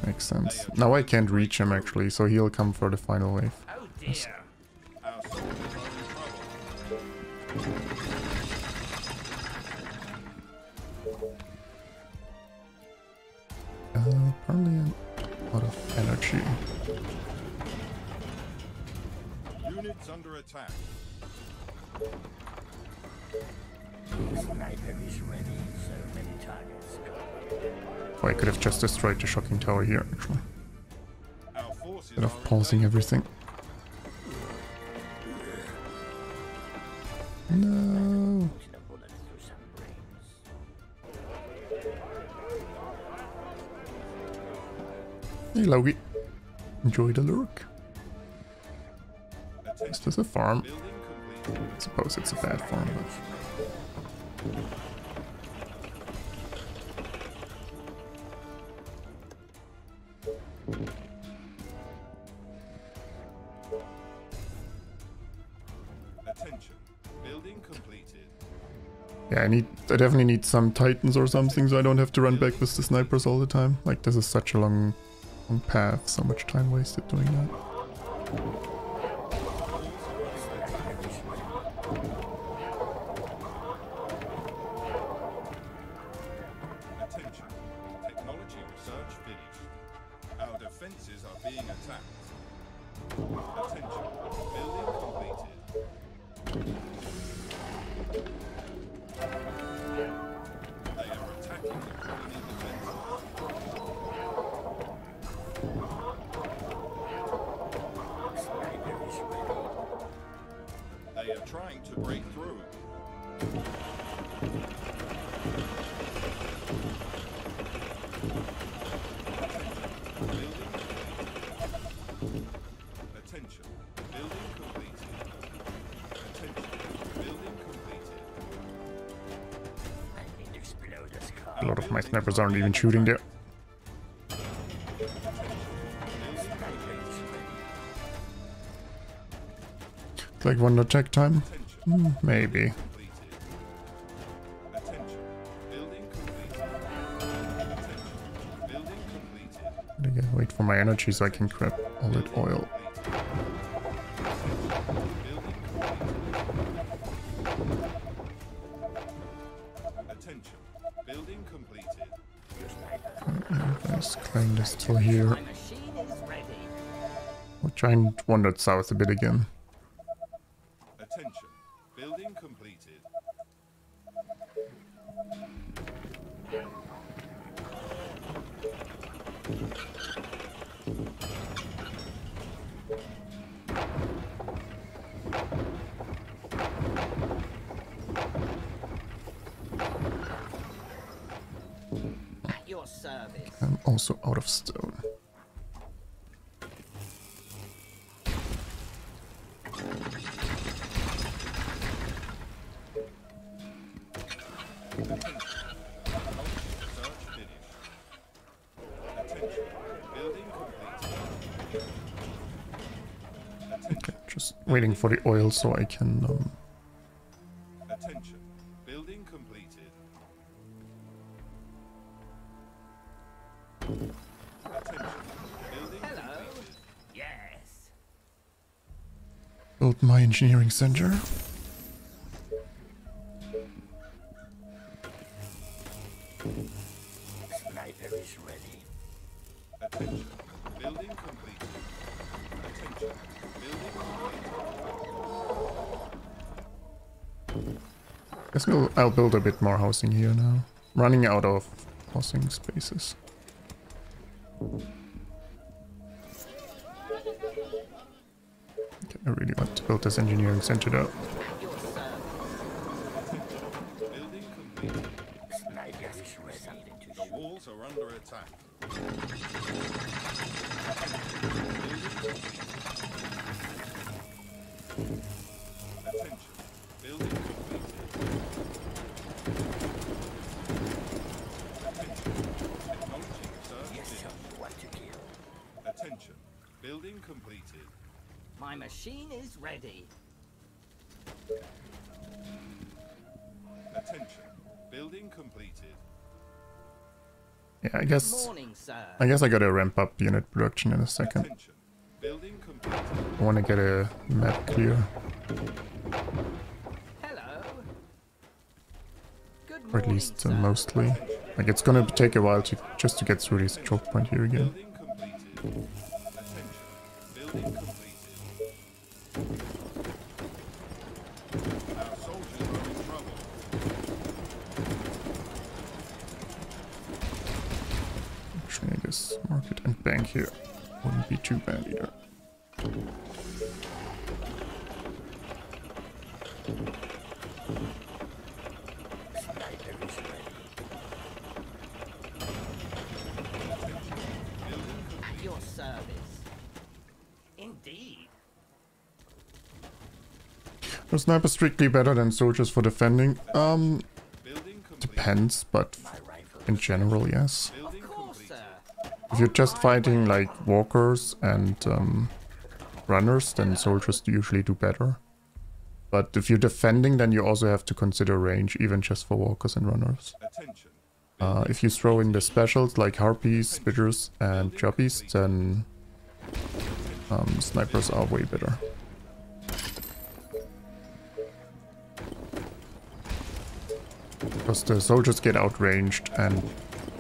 Makes sense. Now I can't reach him actually, so he'll come for the final wave. Oh dear. Our soldiers are in trouble. Uh, apparently I'm out of energy. Units under attack. Sniper is ready. So many targets. I could have just destroyed the shocking tower here actually. Instead of pausing everything. No. Hey Logie. Enjoy the lurk. Is this a farm? I suppose it's a bad farm, but... Yeah, I need. I definitely need some titans or something, so I don't have to run back with the snipers all the time. Like this is such a long, long path. So much time wasted doing that. Aren't even shooting there. Like one attack time. Hmm, maybe. I gotta wait for my energy so I can grab all that oil. We'll try and wander south a bit again. For the oil so I can um, Attention. Building completed. Attention. Building Hello. completed. Yes. build my engineering center. I'll build a bit more housing here now. Running out of housing spaces. Okay, I really want to build this engineering center though. At your service. Building completed. Sniper is ready. The walls are under attack. Attention. Building completed. Attention. Acknowledging search Yes, finished. sir. What to kill? Attention. Building completed. My machine is ready. Attention. Building completed. Yeah, I guess Morning, sir. I guess I gotta ramp up unit production in a second. Attention. Building completed. I wanna get a map clear. Hello. Good Or at morning, least uh, sir. mostly. Like it's gonna take a while to just to get through this choke point here again. Building Actually, I guess market and bank here wouldn't be too bad either. Sniper is ready. At your service. Indeed. Snipers strictly better than soldiers for defending? Um, depends, but in general, yes. If you're just fighting like walkers and um, runners, then soldiers usually do better. But if you're defending, then you also have to consider range, even just for walkers and runners. Uh, if you throw in the specials like harpies, spitters, and chubbies, then um, snipers are way better. Because the soldiers get outranged and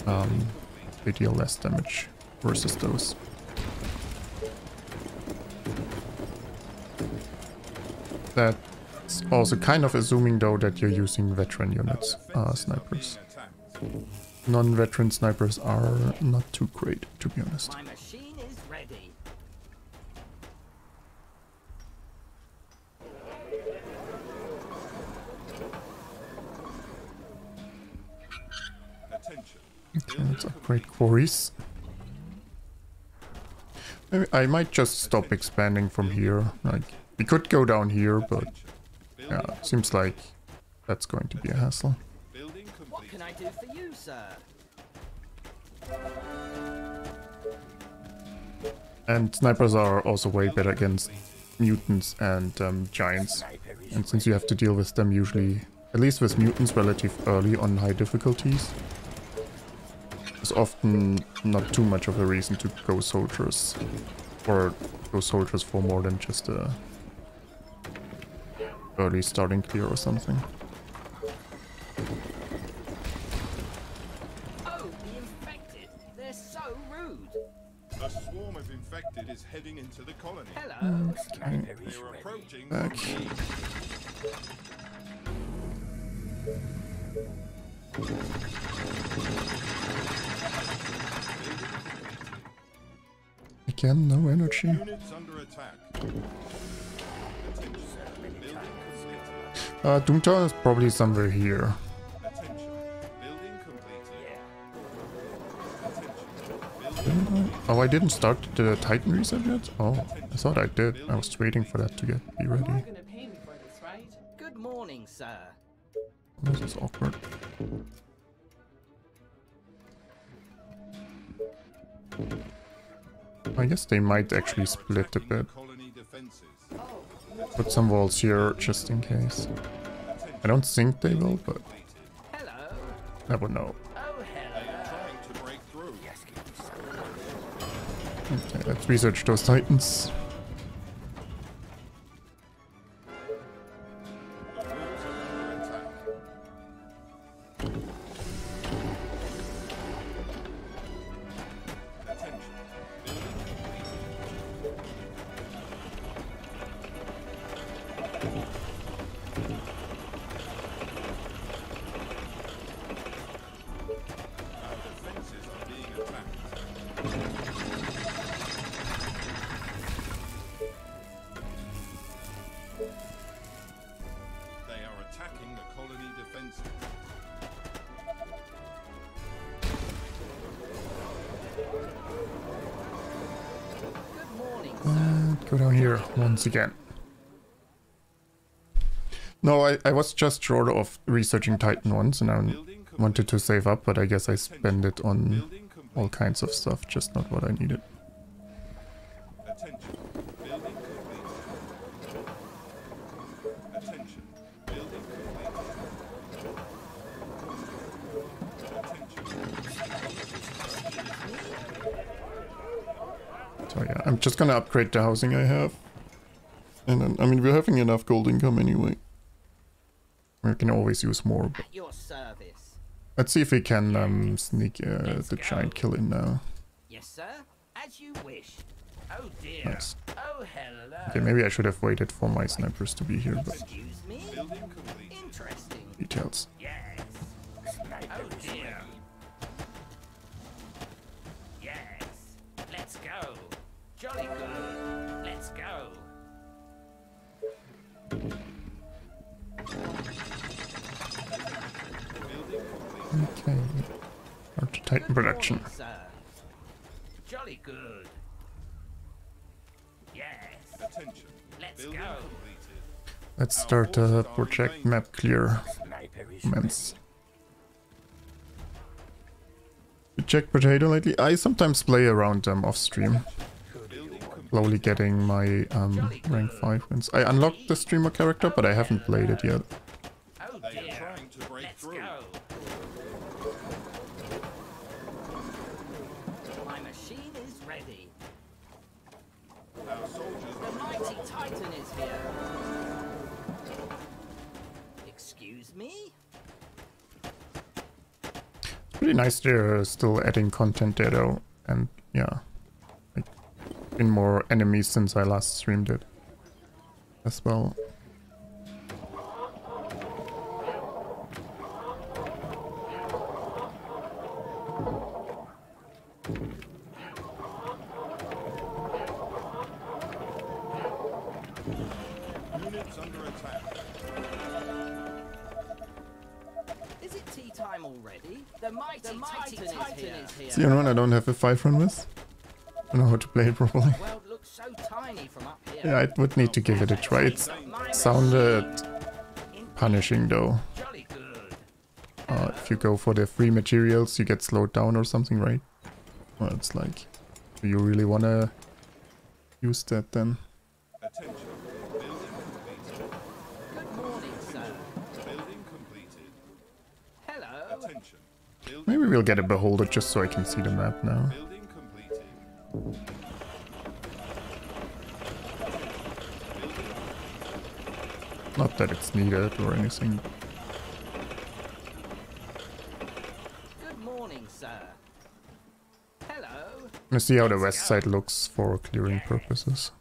um, they deal less damage versus those. That's also kind of assuming though that you're using veteran units, uh, snipers. Non-veteran snipers are not too great, to be honest. My machine is ready. Attention. Okay, let's upgrade quarries. Maybe I might just stop expanding from here. Like, we could go down here, but yeah, seems like that's going to be a hassle. What can I do for you, sir? And snipers are also way better against mutants and um, giants. And since you have to deal with them usually, at least with mutants, relative early on high difficulties, there's often not too much of a reason to go soldiers. Or go soldiers for more than just a early starting clear or something. Oh, the infected. They're so rude! A swarm of infected is heading into the colony. Hello. Sniper is They're approaching Back. from the Again, no energy. Units under attack. Attention. Building completed. Uh, Doomtown is probably somewhere here. Attention. Building completed. Attention. Building Oh, I didn't start the Titan reset yet? Oh, I thought I did. I was waiting for that to get be ready. gonna pay me for this, right? Good morning, sir. This is awkward. I guess they might actually split a bit. Put some walls here just in case. I don't think they will, but never know. Okay, let's research those titans. I, was just short of researching Titan once and I wanted to save up, but I guess I spend it on all kinds of stuff, just not what I needed. So yeah, I'm just gonna upgrade the housing I have. And then, I mean, we're having enough gold income anyway. We can always use more, At your service. let's see if we can um, sneak uh, the giant kill in now. Yes, sir. As you wish. Oh dear. Nice. Oh hello. Okay, maybe I should have waited for my snipers to be here, but Excuse me? Building complete. Interesting. details. Start a project map clear commence. You check Brotato lately? I sometimes play around them off stream. Slowly getting my um, rank 5 wins. I unlocked the streamer character, but I haven't played it yet. Pretty nice they're uh, still adding content there though. And yeah. Like, been more enemies since I last streamed it. As well. Mighty, the mighty Titan, is here. See anyone I don't have a 5 run with? I don't know how to play it properly. so tiny from up here. Yeah, I would need to give it a try. It sounded punishing though. Uh, if you go for the free materials, you get slowed down or something, right? Well, it's like, do you really wanna use that then? Attention. Building completed. Good morning, sir. Building completed. Hello. Attention. Building, Maybe we'll get a beholder just so I can see the map now. Not that it's needed or anything. Good morning, sir. Hello. Let's see how the west side looks for clearing purposes.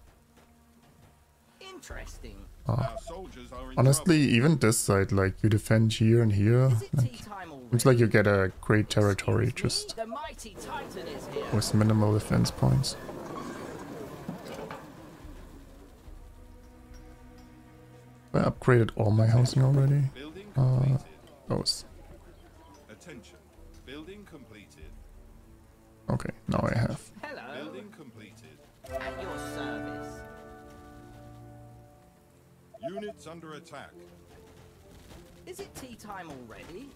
Interesting. Ah. Our soldiers are in Honestly, even this side, like you defend here and here. like, tea time already? it's like you get a great territory just The mighty Titan is here. with minimal defense points. I upgraded all my housing already. Building Uh, those. Attention. Building completed. Okay, now I have. Hello. Building completed. At your service. Units under attack. Is it tea time already?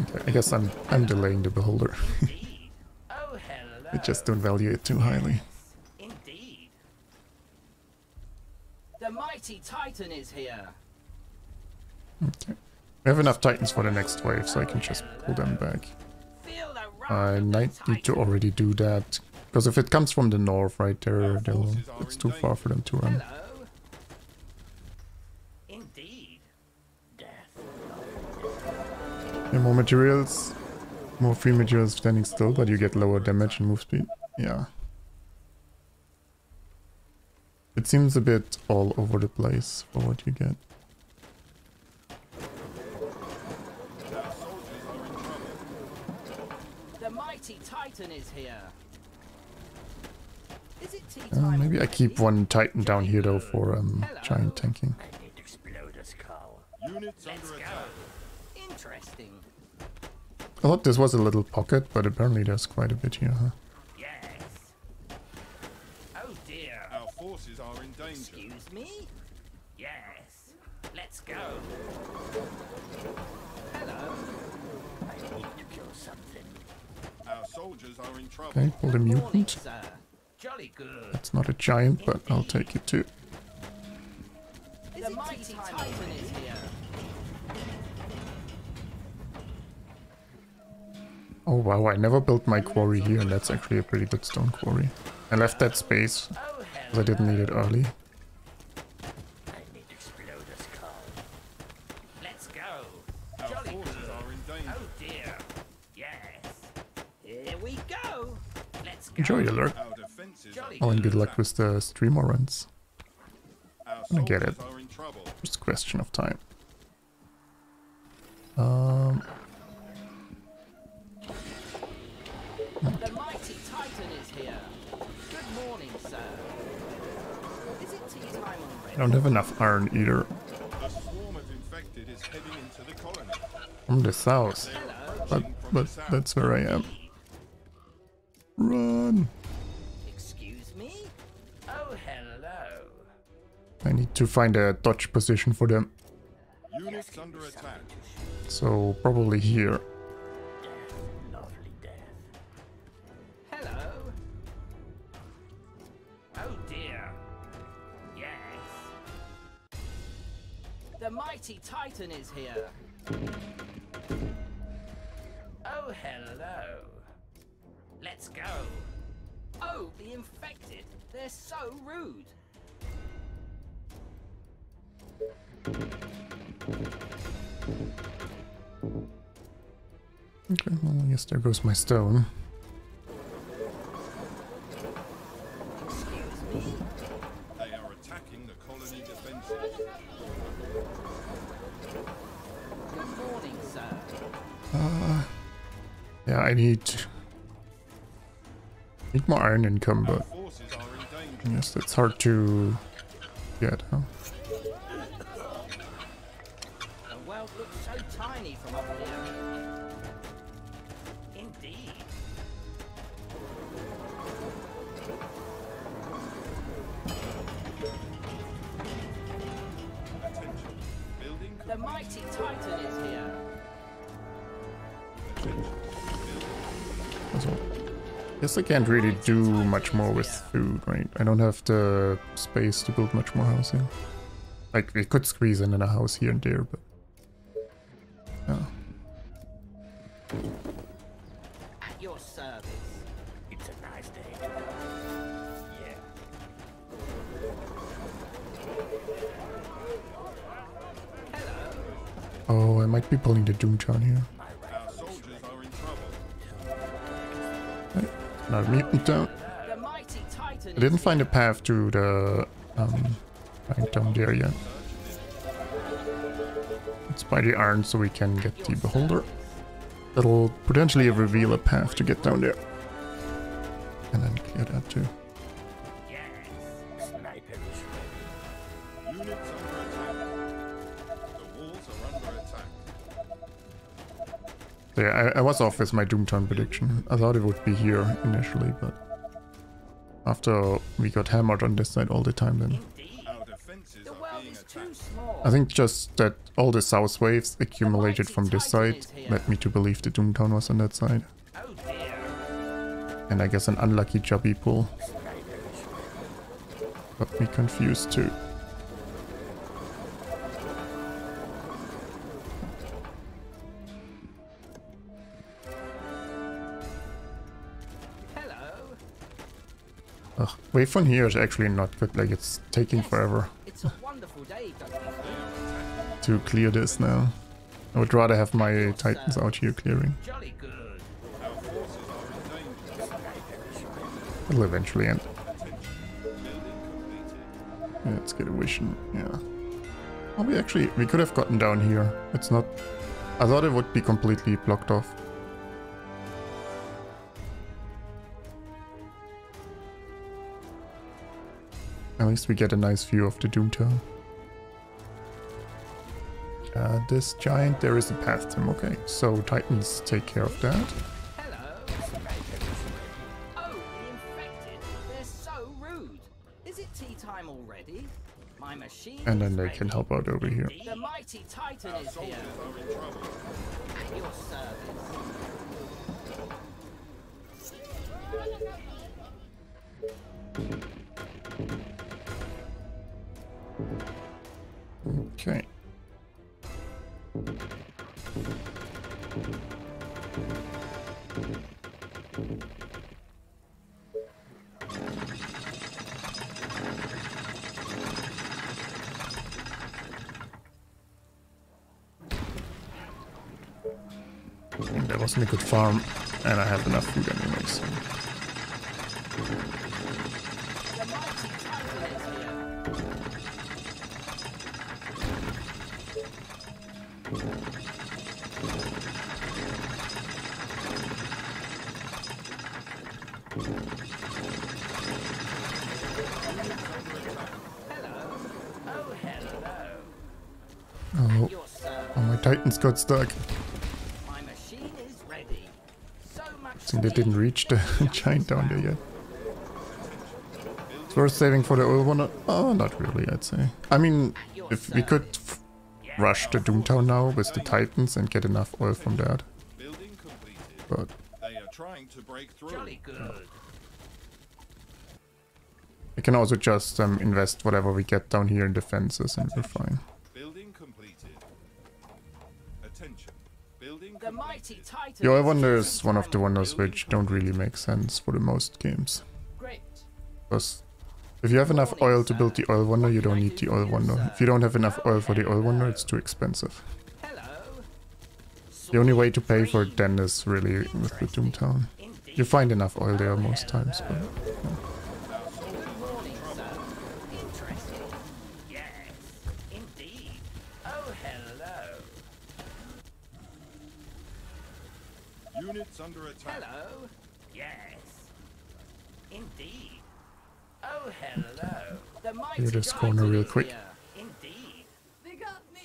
Okay, I guess I'm I'm delaying the beholder. Oh. I just don't value it too highly. Indeed. The mighty Titan is here. Okay. We have enough titans for the next wave, so I can just pull them back. Feel the wrath I might need to already do that. Because if it comes from the north right there, it's too far for them to run. Yeah, more materials, more free materials standing still, but you get lower damage and move speed. Yeah. It seems a bit all over the place for what you get. Our soldiers are in trouble. The mighty Titan is here. Is it tea Uh, maybe I keep one titan down here though for um, giant tanking. I need to explode a skull. Units Let's under go. attack. Interesting. I thought this was a little pocket, but apparently there's quite a bit here, huh? Yes. Oh dear. Our forces are in danger. Excuse me? Yes. Let's go. Hello. I need to kill something. Our soldiers are in trouble. Okay, pull the mutant. sir. Jolly good. It's not a giant, but I'll take it too. The mighty Titan is here. Oh wow, I never built my quarry here, and that's actually a pretty good stone quarry. I left that space, because I didn't need it early. Oh. Enjoy your lurk. Oh, and good luck with the streamer runs. I get it. Just a question of time. Um, I don't have enough iron either. A swarm of infected is heading into the. From the south. They are Hello. But, but that's where I am. Run! Excuse me? Oh, hello. I need to find a dodge position for them. Units under attack. So probably here. Mighty Titan is here. Oh, hello. Let's go. Oh, the infected. They're so rude. Okay, well, I guess there goes my stone. I need need more iron income, but guess that's hard to get, huh? Guess I can't really do much more with food, right? I don't have the space to build much more housing. Like, we could squeeze in in a house here and there, but... Yeah. At your service. It's a nice day. Yeah. Hello. Oh, I might be pulling the Doom Charm here. Another mutant down. The I didn't find a path to the um right down there yet. Let's buy the iron so we can get the beholder. That'll potentially reveal a path to get down there. And then clear that too. Yeah, I, I was off with my Doomtown prediction. I thought it would be here initially, but after we got hammered on this side all the time then. Our defenses The are world being is too attacked. small. I think just that all the south waves accumulated from this side led me to believe the Doomtown was on that side. Oh. And I guess an unlucky chubby pull got me confused too. Ugh, wave from here is actually not good, like it's taking forever It's a wonderful day, don't you think? to clear this now. I would rather have my titans out here clearing. Jolly good. Our forces are in danger. It'll eventually end. Yeah, let's get a vision, yeah. Oh, we actually, we could have gotten down here. It's not, I thought it would be completely blocked off. Least we get a nice view of the Doomtown. Uh, this giant, there is a path to him, okay. So Titans take care of that. And then they can help out over here. The mighty titan is here. At your service. Good farm, and I have enough food anyways. Oh. Oh my titans got stuck. They didn't reach the giant down there yet. It's worth saving for the oil one. Oh, not really, I'd say. I mean, if we could rush the Doomtown now with the titans and get enough oil from that, but They are trying to break through. Can also just um, invest whatever we get down here in defenses and we're fine. Mighty completed. titan. The oil is wonder is one of the wonders which don't really make sense for the most games. Great. Because if you have enough oil to build the oil wonder, you don't need the oil wonder. If you don't have enough oil for the oil wonder, it's too expensive. Hello. The only way to pay for it then is really with the Doomtown. You find enough oil there most times, but Good Units under attack. Hello. Yes. Indeed. Oh hello. The mighty Clear this corner real quick. Indeed. They got me.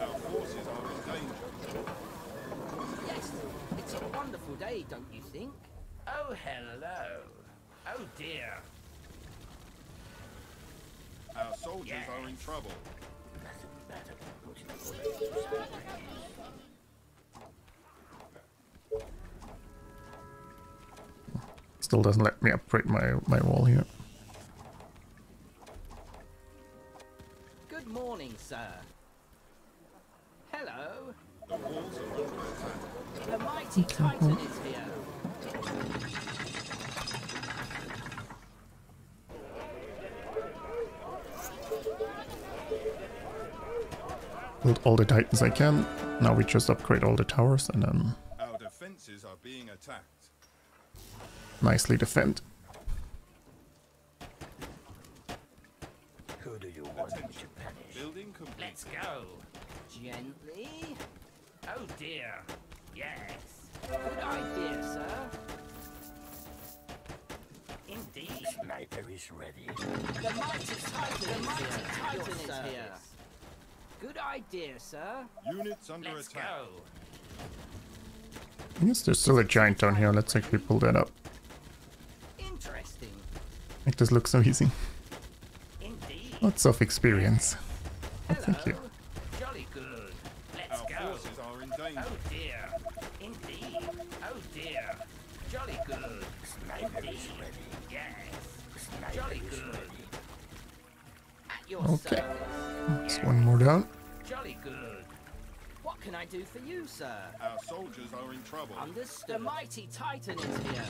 Our forces are in danger. Yes, it's a wonderful day, don't you think? Oh hello. Oh dear. Our soldiers are in trouble. Still doesn't let me upgrade my, my wall here. Good morning, sir. Hello. The walls are under. The mighty titan is here. Build all the titans I can. Now we just upgrade all the towers and then Our defenses are being attacked. Nicely defend. Who do you want me to punish? Building complete. Let's go. Gently. Oh dear. Yes. Good idea, sir. Indeed. Sniper is ready. The mighty Titan, the mighty Titan is here. Good idea, sir. Units under Let's attack. go. I guess there's still a giant down here. Let's actually pull that up. Interesting. Make this look so easy. Indeed. Lots of experience. Oh, thank you. Jolly good. Let's Our go. forces are in danger. Oh dear. Indeed. Oh dear. Jolly good. Sniper is Indeed. ready. Yes. Sniper Jolly good. At your Okay. service. There's one more down. Jolly can I do for you, sir? Our soldiers are in trouble. Understood. The mighty Titan is here.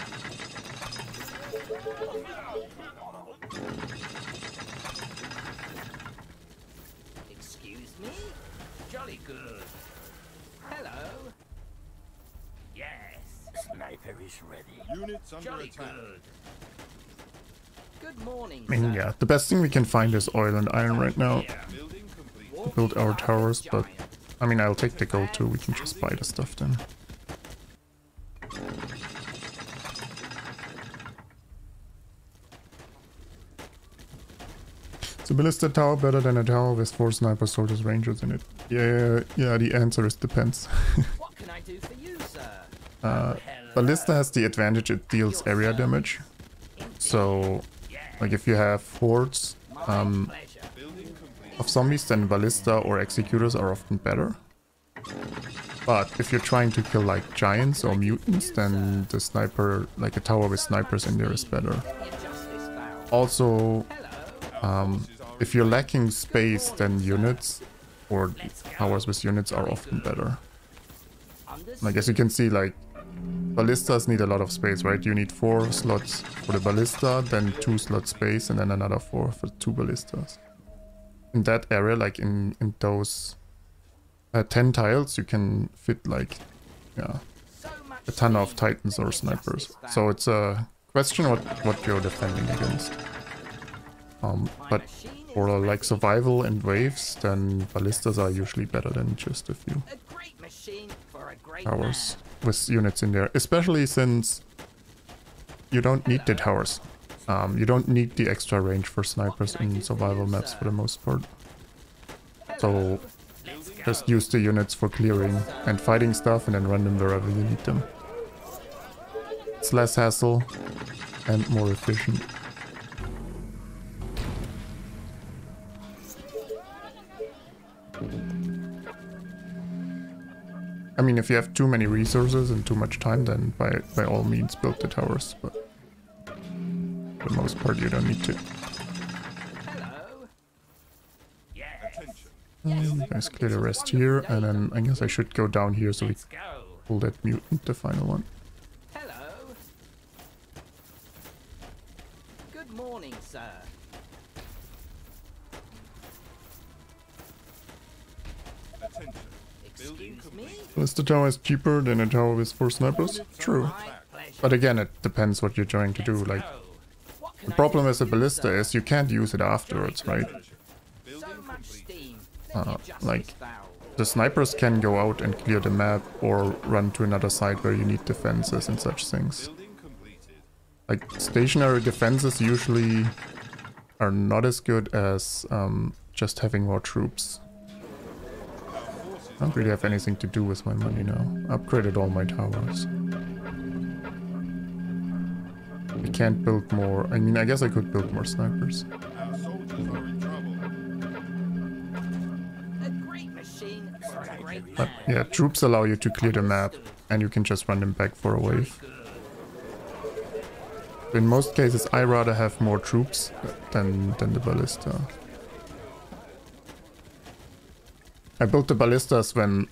Excuse me? Jolly good. Hello? Yes. Sniper is ready. Units under Jolly attack. good. Good morning, I mean, sir. yeah, the best thing we can find is oil and iron right now. Yeah. Building complete. to build our towers, but I mean, I'll take the gold too. We can just buy the stuff then. Is a ballista tower better than a tower with four sniper soldiers rangers in it? Yeah, yeah, the answer is depends. What can I do for you, sir? uh, ballista has the advantage it deals area damage. So, like if you have hordes um, pleasure. Building complete. Of zombies, then ballista or executors are often better. But if you're trying to kill like giants or mutants, then the sniper, like a tower with snipers in there is better. Also, um, if you're lacking space, then units or towers with units are often better. Like as you can see, like ballistas need a lot of space, right? You need four slots for the ballista, then two slot space, and then another four for two ballistas. In that area, like in in those uh, ten tiles, you can fit like yeah a ton of titans or snipers. So it's a question what what you're defending against. Um, but for like survival and waves, then ballistas are usually better than just a few towers with units in there, especially since you don't need the towers. Um, you don't need the extra range for snipers in survival maps for the most part. So just use the units for clearing and fighting stuff and then run them wherever you need them. It's less hassle and more efficient. I mean, if you have too many resources and too much time, then by by all means build the towers. But for the most part, you don't need to. Hello? Yes. Attention. Um, guys, clear the rest here, and then I guess I should go down here so we Let's go. pull that mutant, the final one. Hello? Good morning, sir. Attention. Excuse me? Is the tower is cheaper than a tower with four snipers? True. But again, it depends what you're trying to do. Like, go. What can the problem with the ballista is you can't use it afterwards, right? Uh, like- The snipers can go out and clear the map or run to another side where you need defenses and such things. Like, stationary defenses usually are not as good as um, just having more troops. I don't really have anything to do with my money now. Upgraded all my towers. I can't build more. I mean, I guess I could build more snipers. But yeah, troops allow you to clear the map and you can just run them back for a wave. In most cases, I rather have more troops than, than the ballista. I built the ballistas when...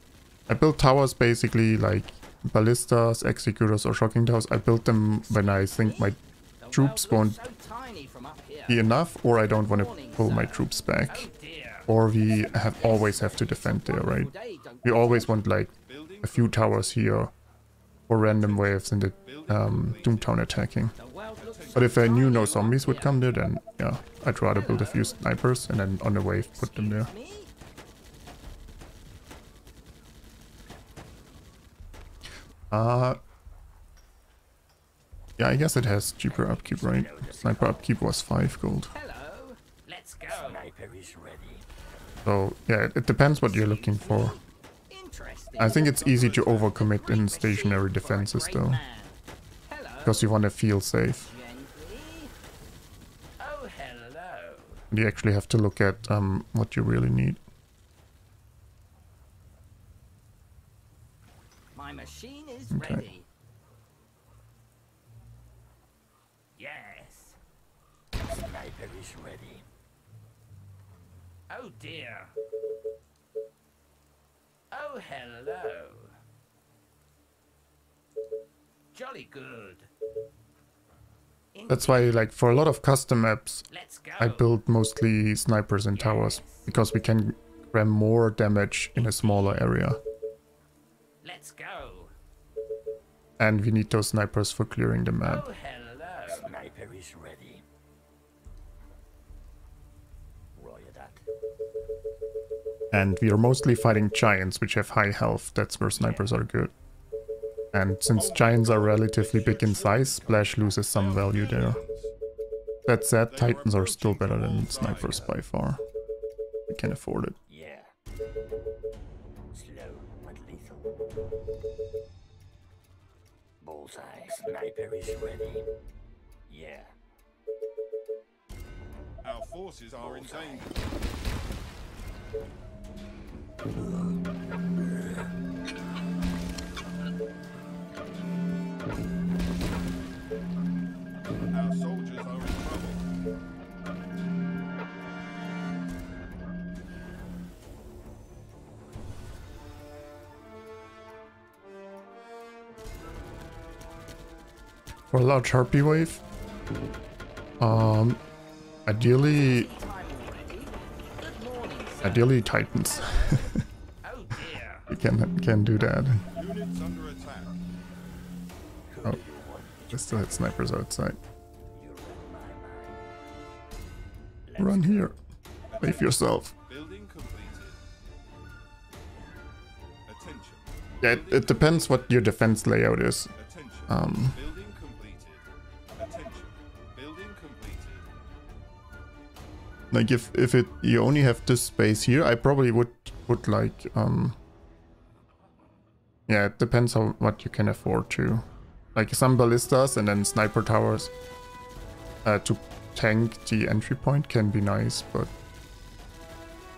I built towers basically like ballistas, executors or shocking towers. I build them when I think my troops won't looks so tiny from up here. be enough or I don't want to pull my troops back. Or we have always have to defend there, right? We always want like a few towers here or random waves in the um, Doomtown attacking. But if I knew no zombies would come there, then yeah, I'd rather build a few snipers and then on the wave put them there. Uh, yeah, I guess it has cheaper upkeep, right? Sniper upkeep was 5 gold. So yeah, it, depends what you're looking for. I think it's easy to overcommit in stationary defenses though, because you want to feel safe. You actually have to look at um, what you really need. My machine is Okay. ready. Yes. Sniper is ready. Oh dear. Oh, hello. Jolly good. That's why, like, for a lot of custom maps, I build mostly snipers and towers, because we can ram more damage in a smaller area. And we need those snipers for clearing the map. Oh, hello. Sniper is ready. Roger that. And we are mostly fighting giants, which have high health. That's where snipers are good. And since giants are relatively big in size, Splash loses some value there. That said, titans are still better than snipers by far. We can afford it. Yeah. Slow but lethal. Bullseye. Sniper is ready. Yeah. Our forces are in danger. For a large harpy wave, um, ideally, ideally titans. you can can do that. Oh, we still had snipers outside. Run here. Save yourself. Yeah, it, it depends what your defense layout is. Um, like if if it you only have this space here, I probably would would like um. Yeah, it depends on what you can afford to. Like some ballistas and then sniper towers uh, to tank the entry point can be nice, but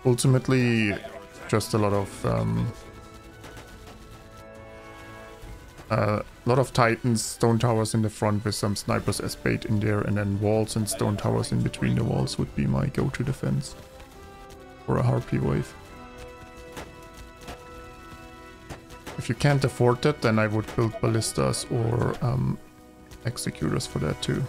ultimately just a lot of um, a lot of titans, stone towers in the front with some snipers as bait in there, and then walls and stone towers in between the walls would be my go-to defense for a harpy wave. If you can't afford that, then I would build ballistas or um, executors for that too.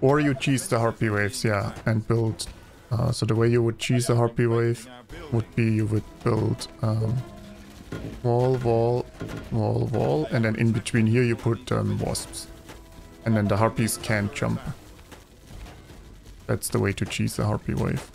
Or you cheese the harpy waves, yeah, and build. Uh, so the way you would cheese the harpy wave would be you would build um, wall, wall, wall, wall, and then in between here you put um, wasps, and then the harpies can't jump. That's the way to cheese the harpy wave.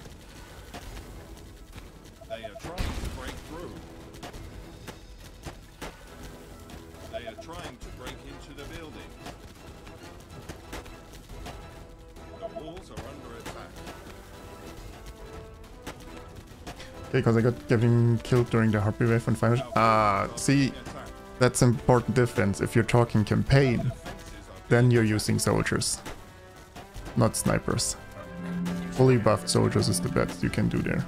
Because I got getting killed during the harpy wave and final. Ah, see, that's important difference. If you're talking campaign, then you're using soldiers, not snipers. Fully buffed soldiers is the best you can do there.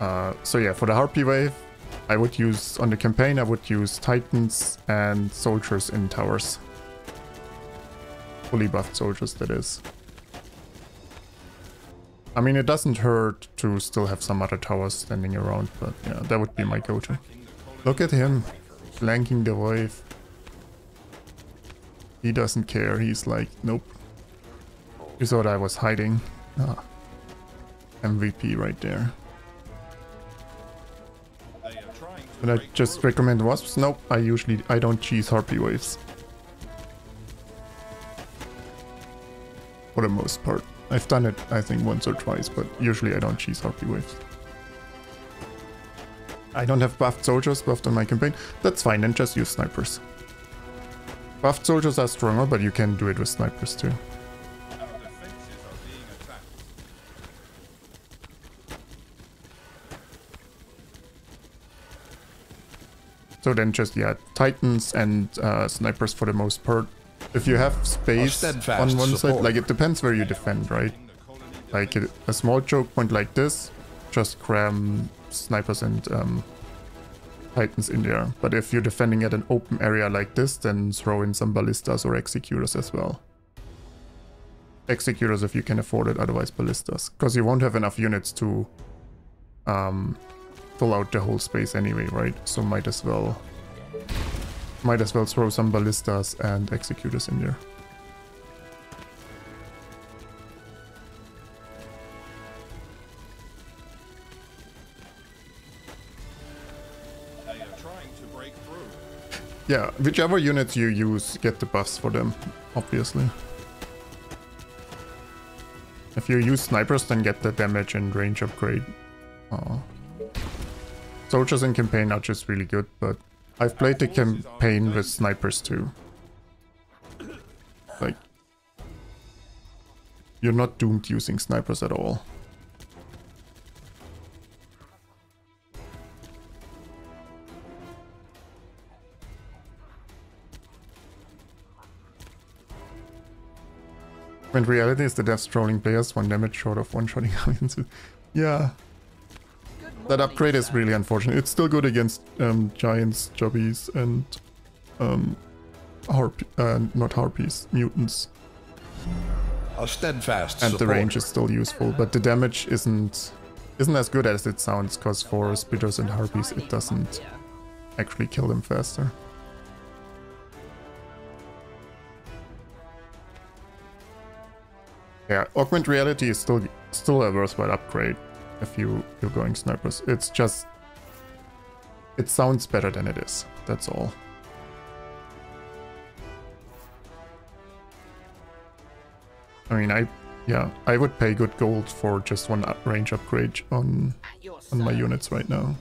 Uh, so yeah, for the harpy wave, I would use on the campaign. I would use titans and soldiers in towers. Fully buffed soldiers, that is. I mean, it doesn't hurt to still have some other towers standing around, but yeah, that would be my go-to. Look at him, flanking the wave. He doesn't care, he's like, nope, You thought I was hiding. Ah. MVP right there. But I just recommend wasps? Nope, I usually I don't cheese harpy waves. For the most part. I've done it I think once or twice, but usually I don't cheese harpy waves. I don't have buffed soldiers buffed on my campaign. That's fine, then just use snipers. Buffed soldiers are stronger, but you can do it with snipers too. So then just, yeah, titans and uh, snipers for the most part. If you have space on one side, like it depends where you defend, right? Like a, a small choke point like this, just cram snipers and um, titans in there. But if you're defending at an open area like this, then throw in some ballistas or executors as well. Executors if you can afford it, otherwise ballistas. Because you won't have enough units to um, fill out the whole space anyway, right? So might as well might as well throw some ballistas and executors in there. Yeah, whichever units you use, get the buffs for them, obviously. If you use snipers, then get the damage and range upgrade. Aw. Soldiers in campaign are just really good, but I've played the campaign with snipers too. Like, you're not doomed using snipers at all. When reality is the death strolling players, one damage short of one-shotting audiences. Yeah, that upgrade is really unfortunate. It's still good against um, giants, chubbies, and um, harp uh, not harpies, mutants. A steadfast And the range is still useful, but the damage isn't isn't as good as it sounds, because for spitters and harpies it doesn't actually kill them faster. Yeah, augment reality is still still a worthwhile upgrade if you you're going snipers. It's just it sounds better than it is. That's all. I mean, I yeah, I would pay good gold for just one range upgrade on on my units right now.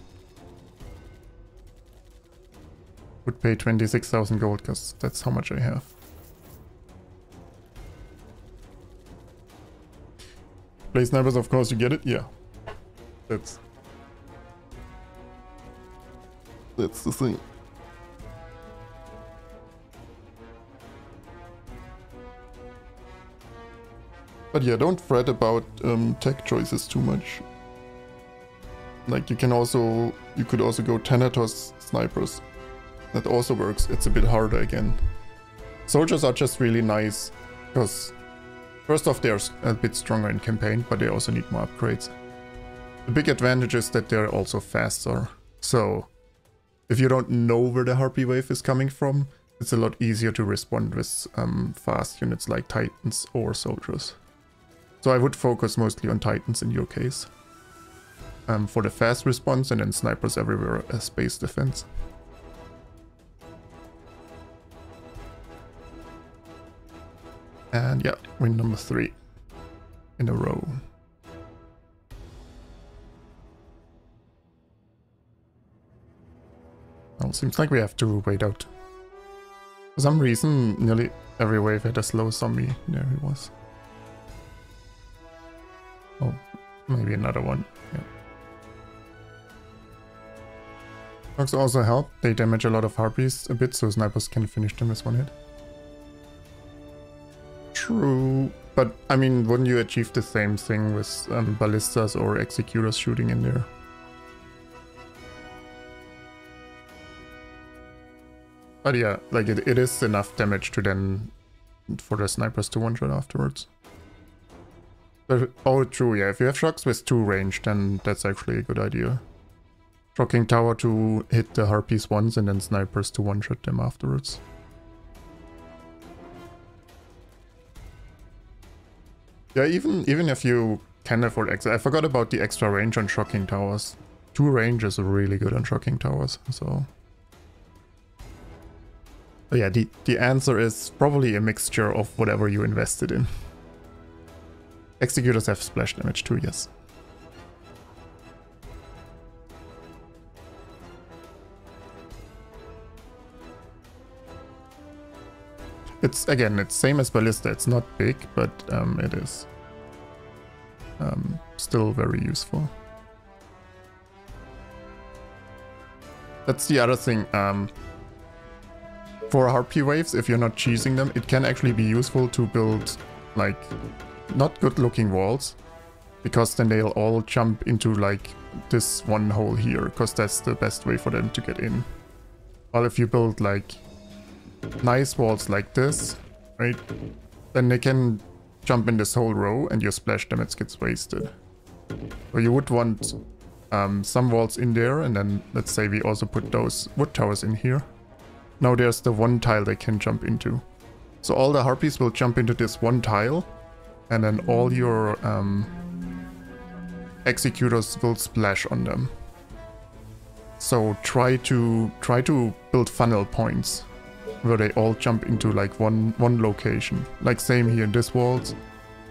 Would pay 26,000 gold because that's how much I have. Play snipers, of course, you get it. Yeah, that's that's the thing. But yeah, don't fret about um, tech choices too much. Like you can also, you could also go Thanatos snipers. That also works. It's a bit harder again. Soldiers are just really nice because first off they're a bit stronger in campaign, but they also need more upgrades. The big advantage is that they're also faster. So if you don't know where the Harpy wave is coming from, it's a lot easier to respond with um, fast units like Titans or Soldiers. So I would focus mostly on Titans in your case. Um, for the fast response and then snipers everywhere as space defense. And yeah, win number three in a row. Seems like we have to wait out. For some reason, nearly every wave had a slow zombie. There he was. Oh, maybe another one. Yeah. Dogs also help. They damage a lot of harpies a bit, so snipers can finish them with one hit. True. But, I mean, wouldn't you achieve the same thing with um, ballistas or executors shooting in there? But yeah, like it, it is enough damage to then for the snipers to one-shot afterwards. But, oh, true, yeah. If you have shocks with two range, then that's actually a good idea. Shocking tower to hit the harpies once and then snipers to one-shot them afterwards. Yeah, even even if you can afford extra, I forgot about the extra range on shocking towers. Two range is really good on shocking towers, so. But yeah, the, the answer is probably a mixture of whatever you invested in. Executors have splash damage too, yes. It's, again, it's same as Ballista. It's not big, but um, it is um, still very useful. That's the other thing. Um, for Harpy waves, if you're not cheesing them, it can actually be useful to build, like, not good looking walls. Because then they'll all jump into, like, this one hole here, because that's the best way for them to get in. While if you build, like, nice walls like this, right? Then they can jump in this whole row and your splash damage gets wasted. So you would want um, some walls in there and then let's say we also put those wood towers in here. Now there's the one tile they can jump into. So all the harpies will jump into this one tile and then all your um, executors will splash on them. So try to try to build funnel points where they all jump into like one one location. Like same here in this walls,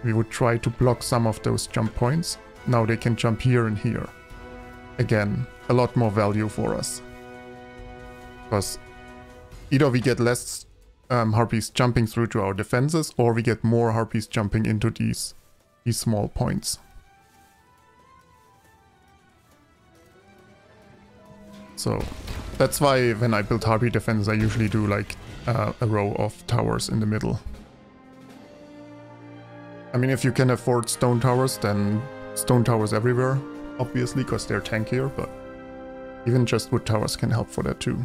we would try to block some of those jump points. Now they can jump here and here. Again, a lot more value for us. Because either we get less um, harpies jumping through to our defenses, or we get more harpies jumping into these these small points. So that's why when I build Harpy defense, I usually do like uh, a row of towers in the middle. I mean, if you can afford stone towers, then stone towers everywhere, obviously, because they're tankier, but even just wood towers can help for that too.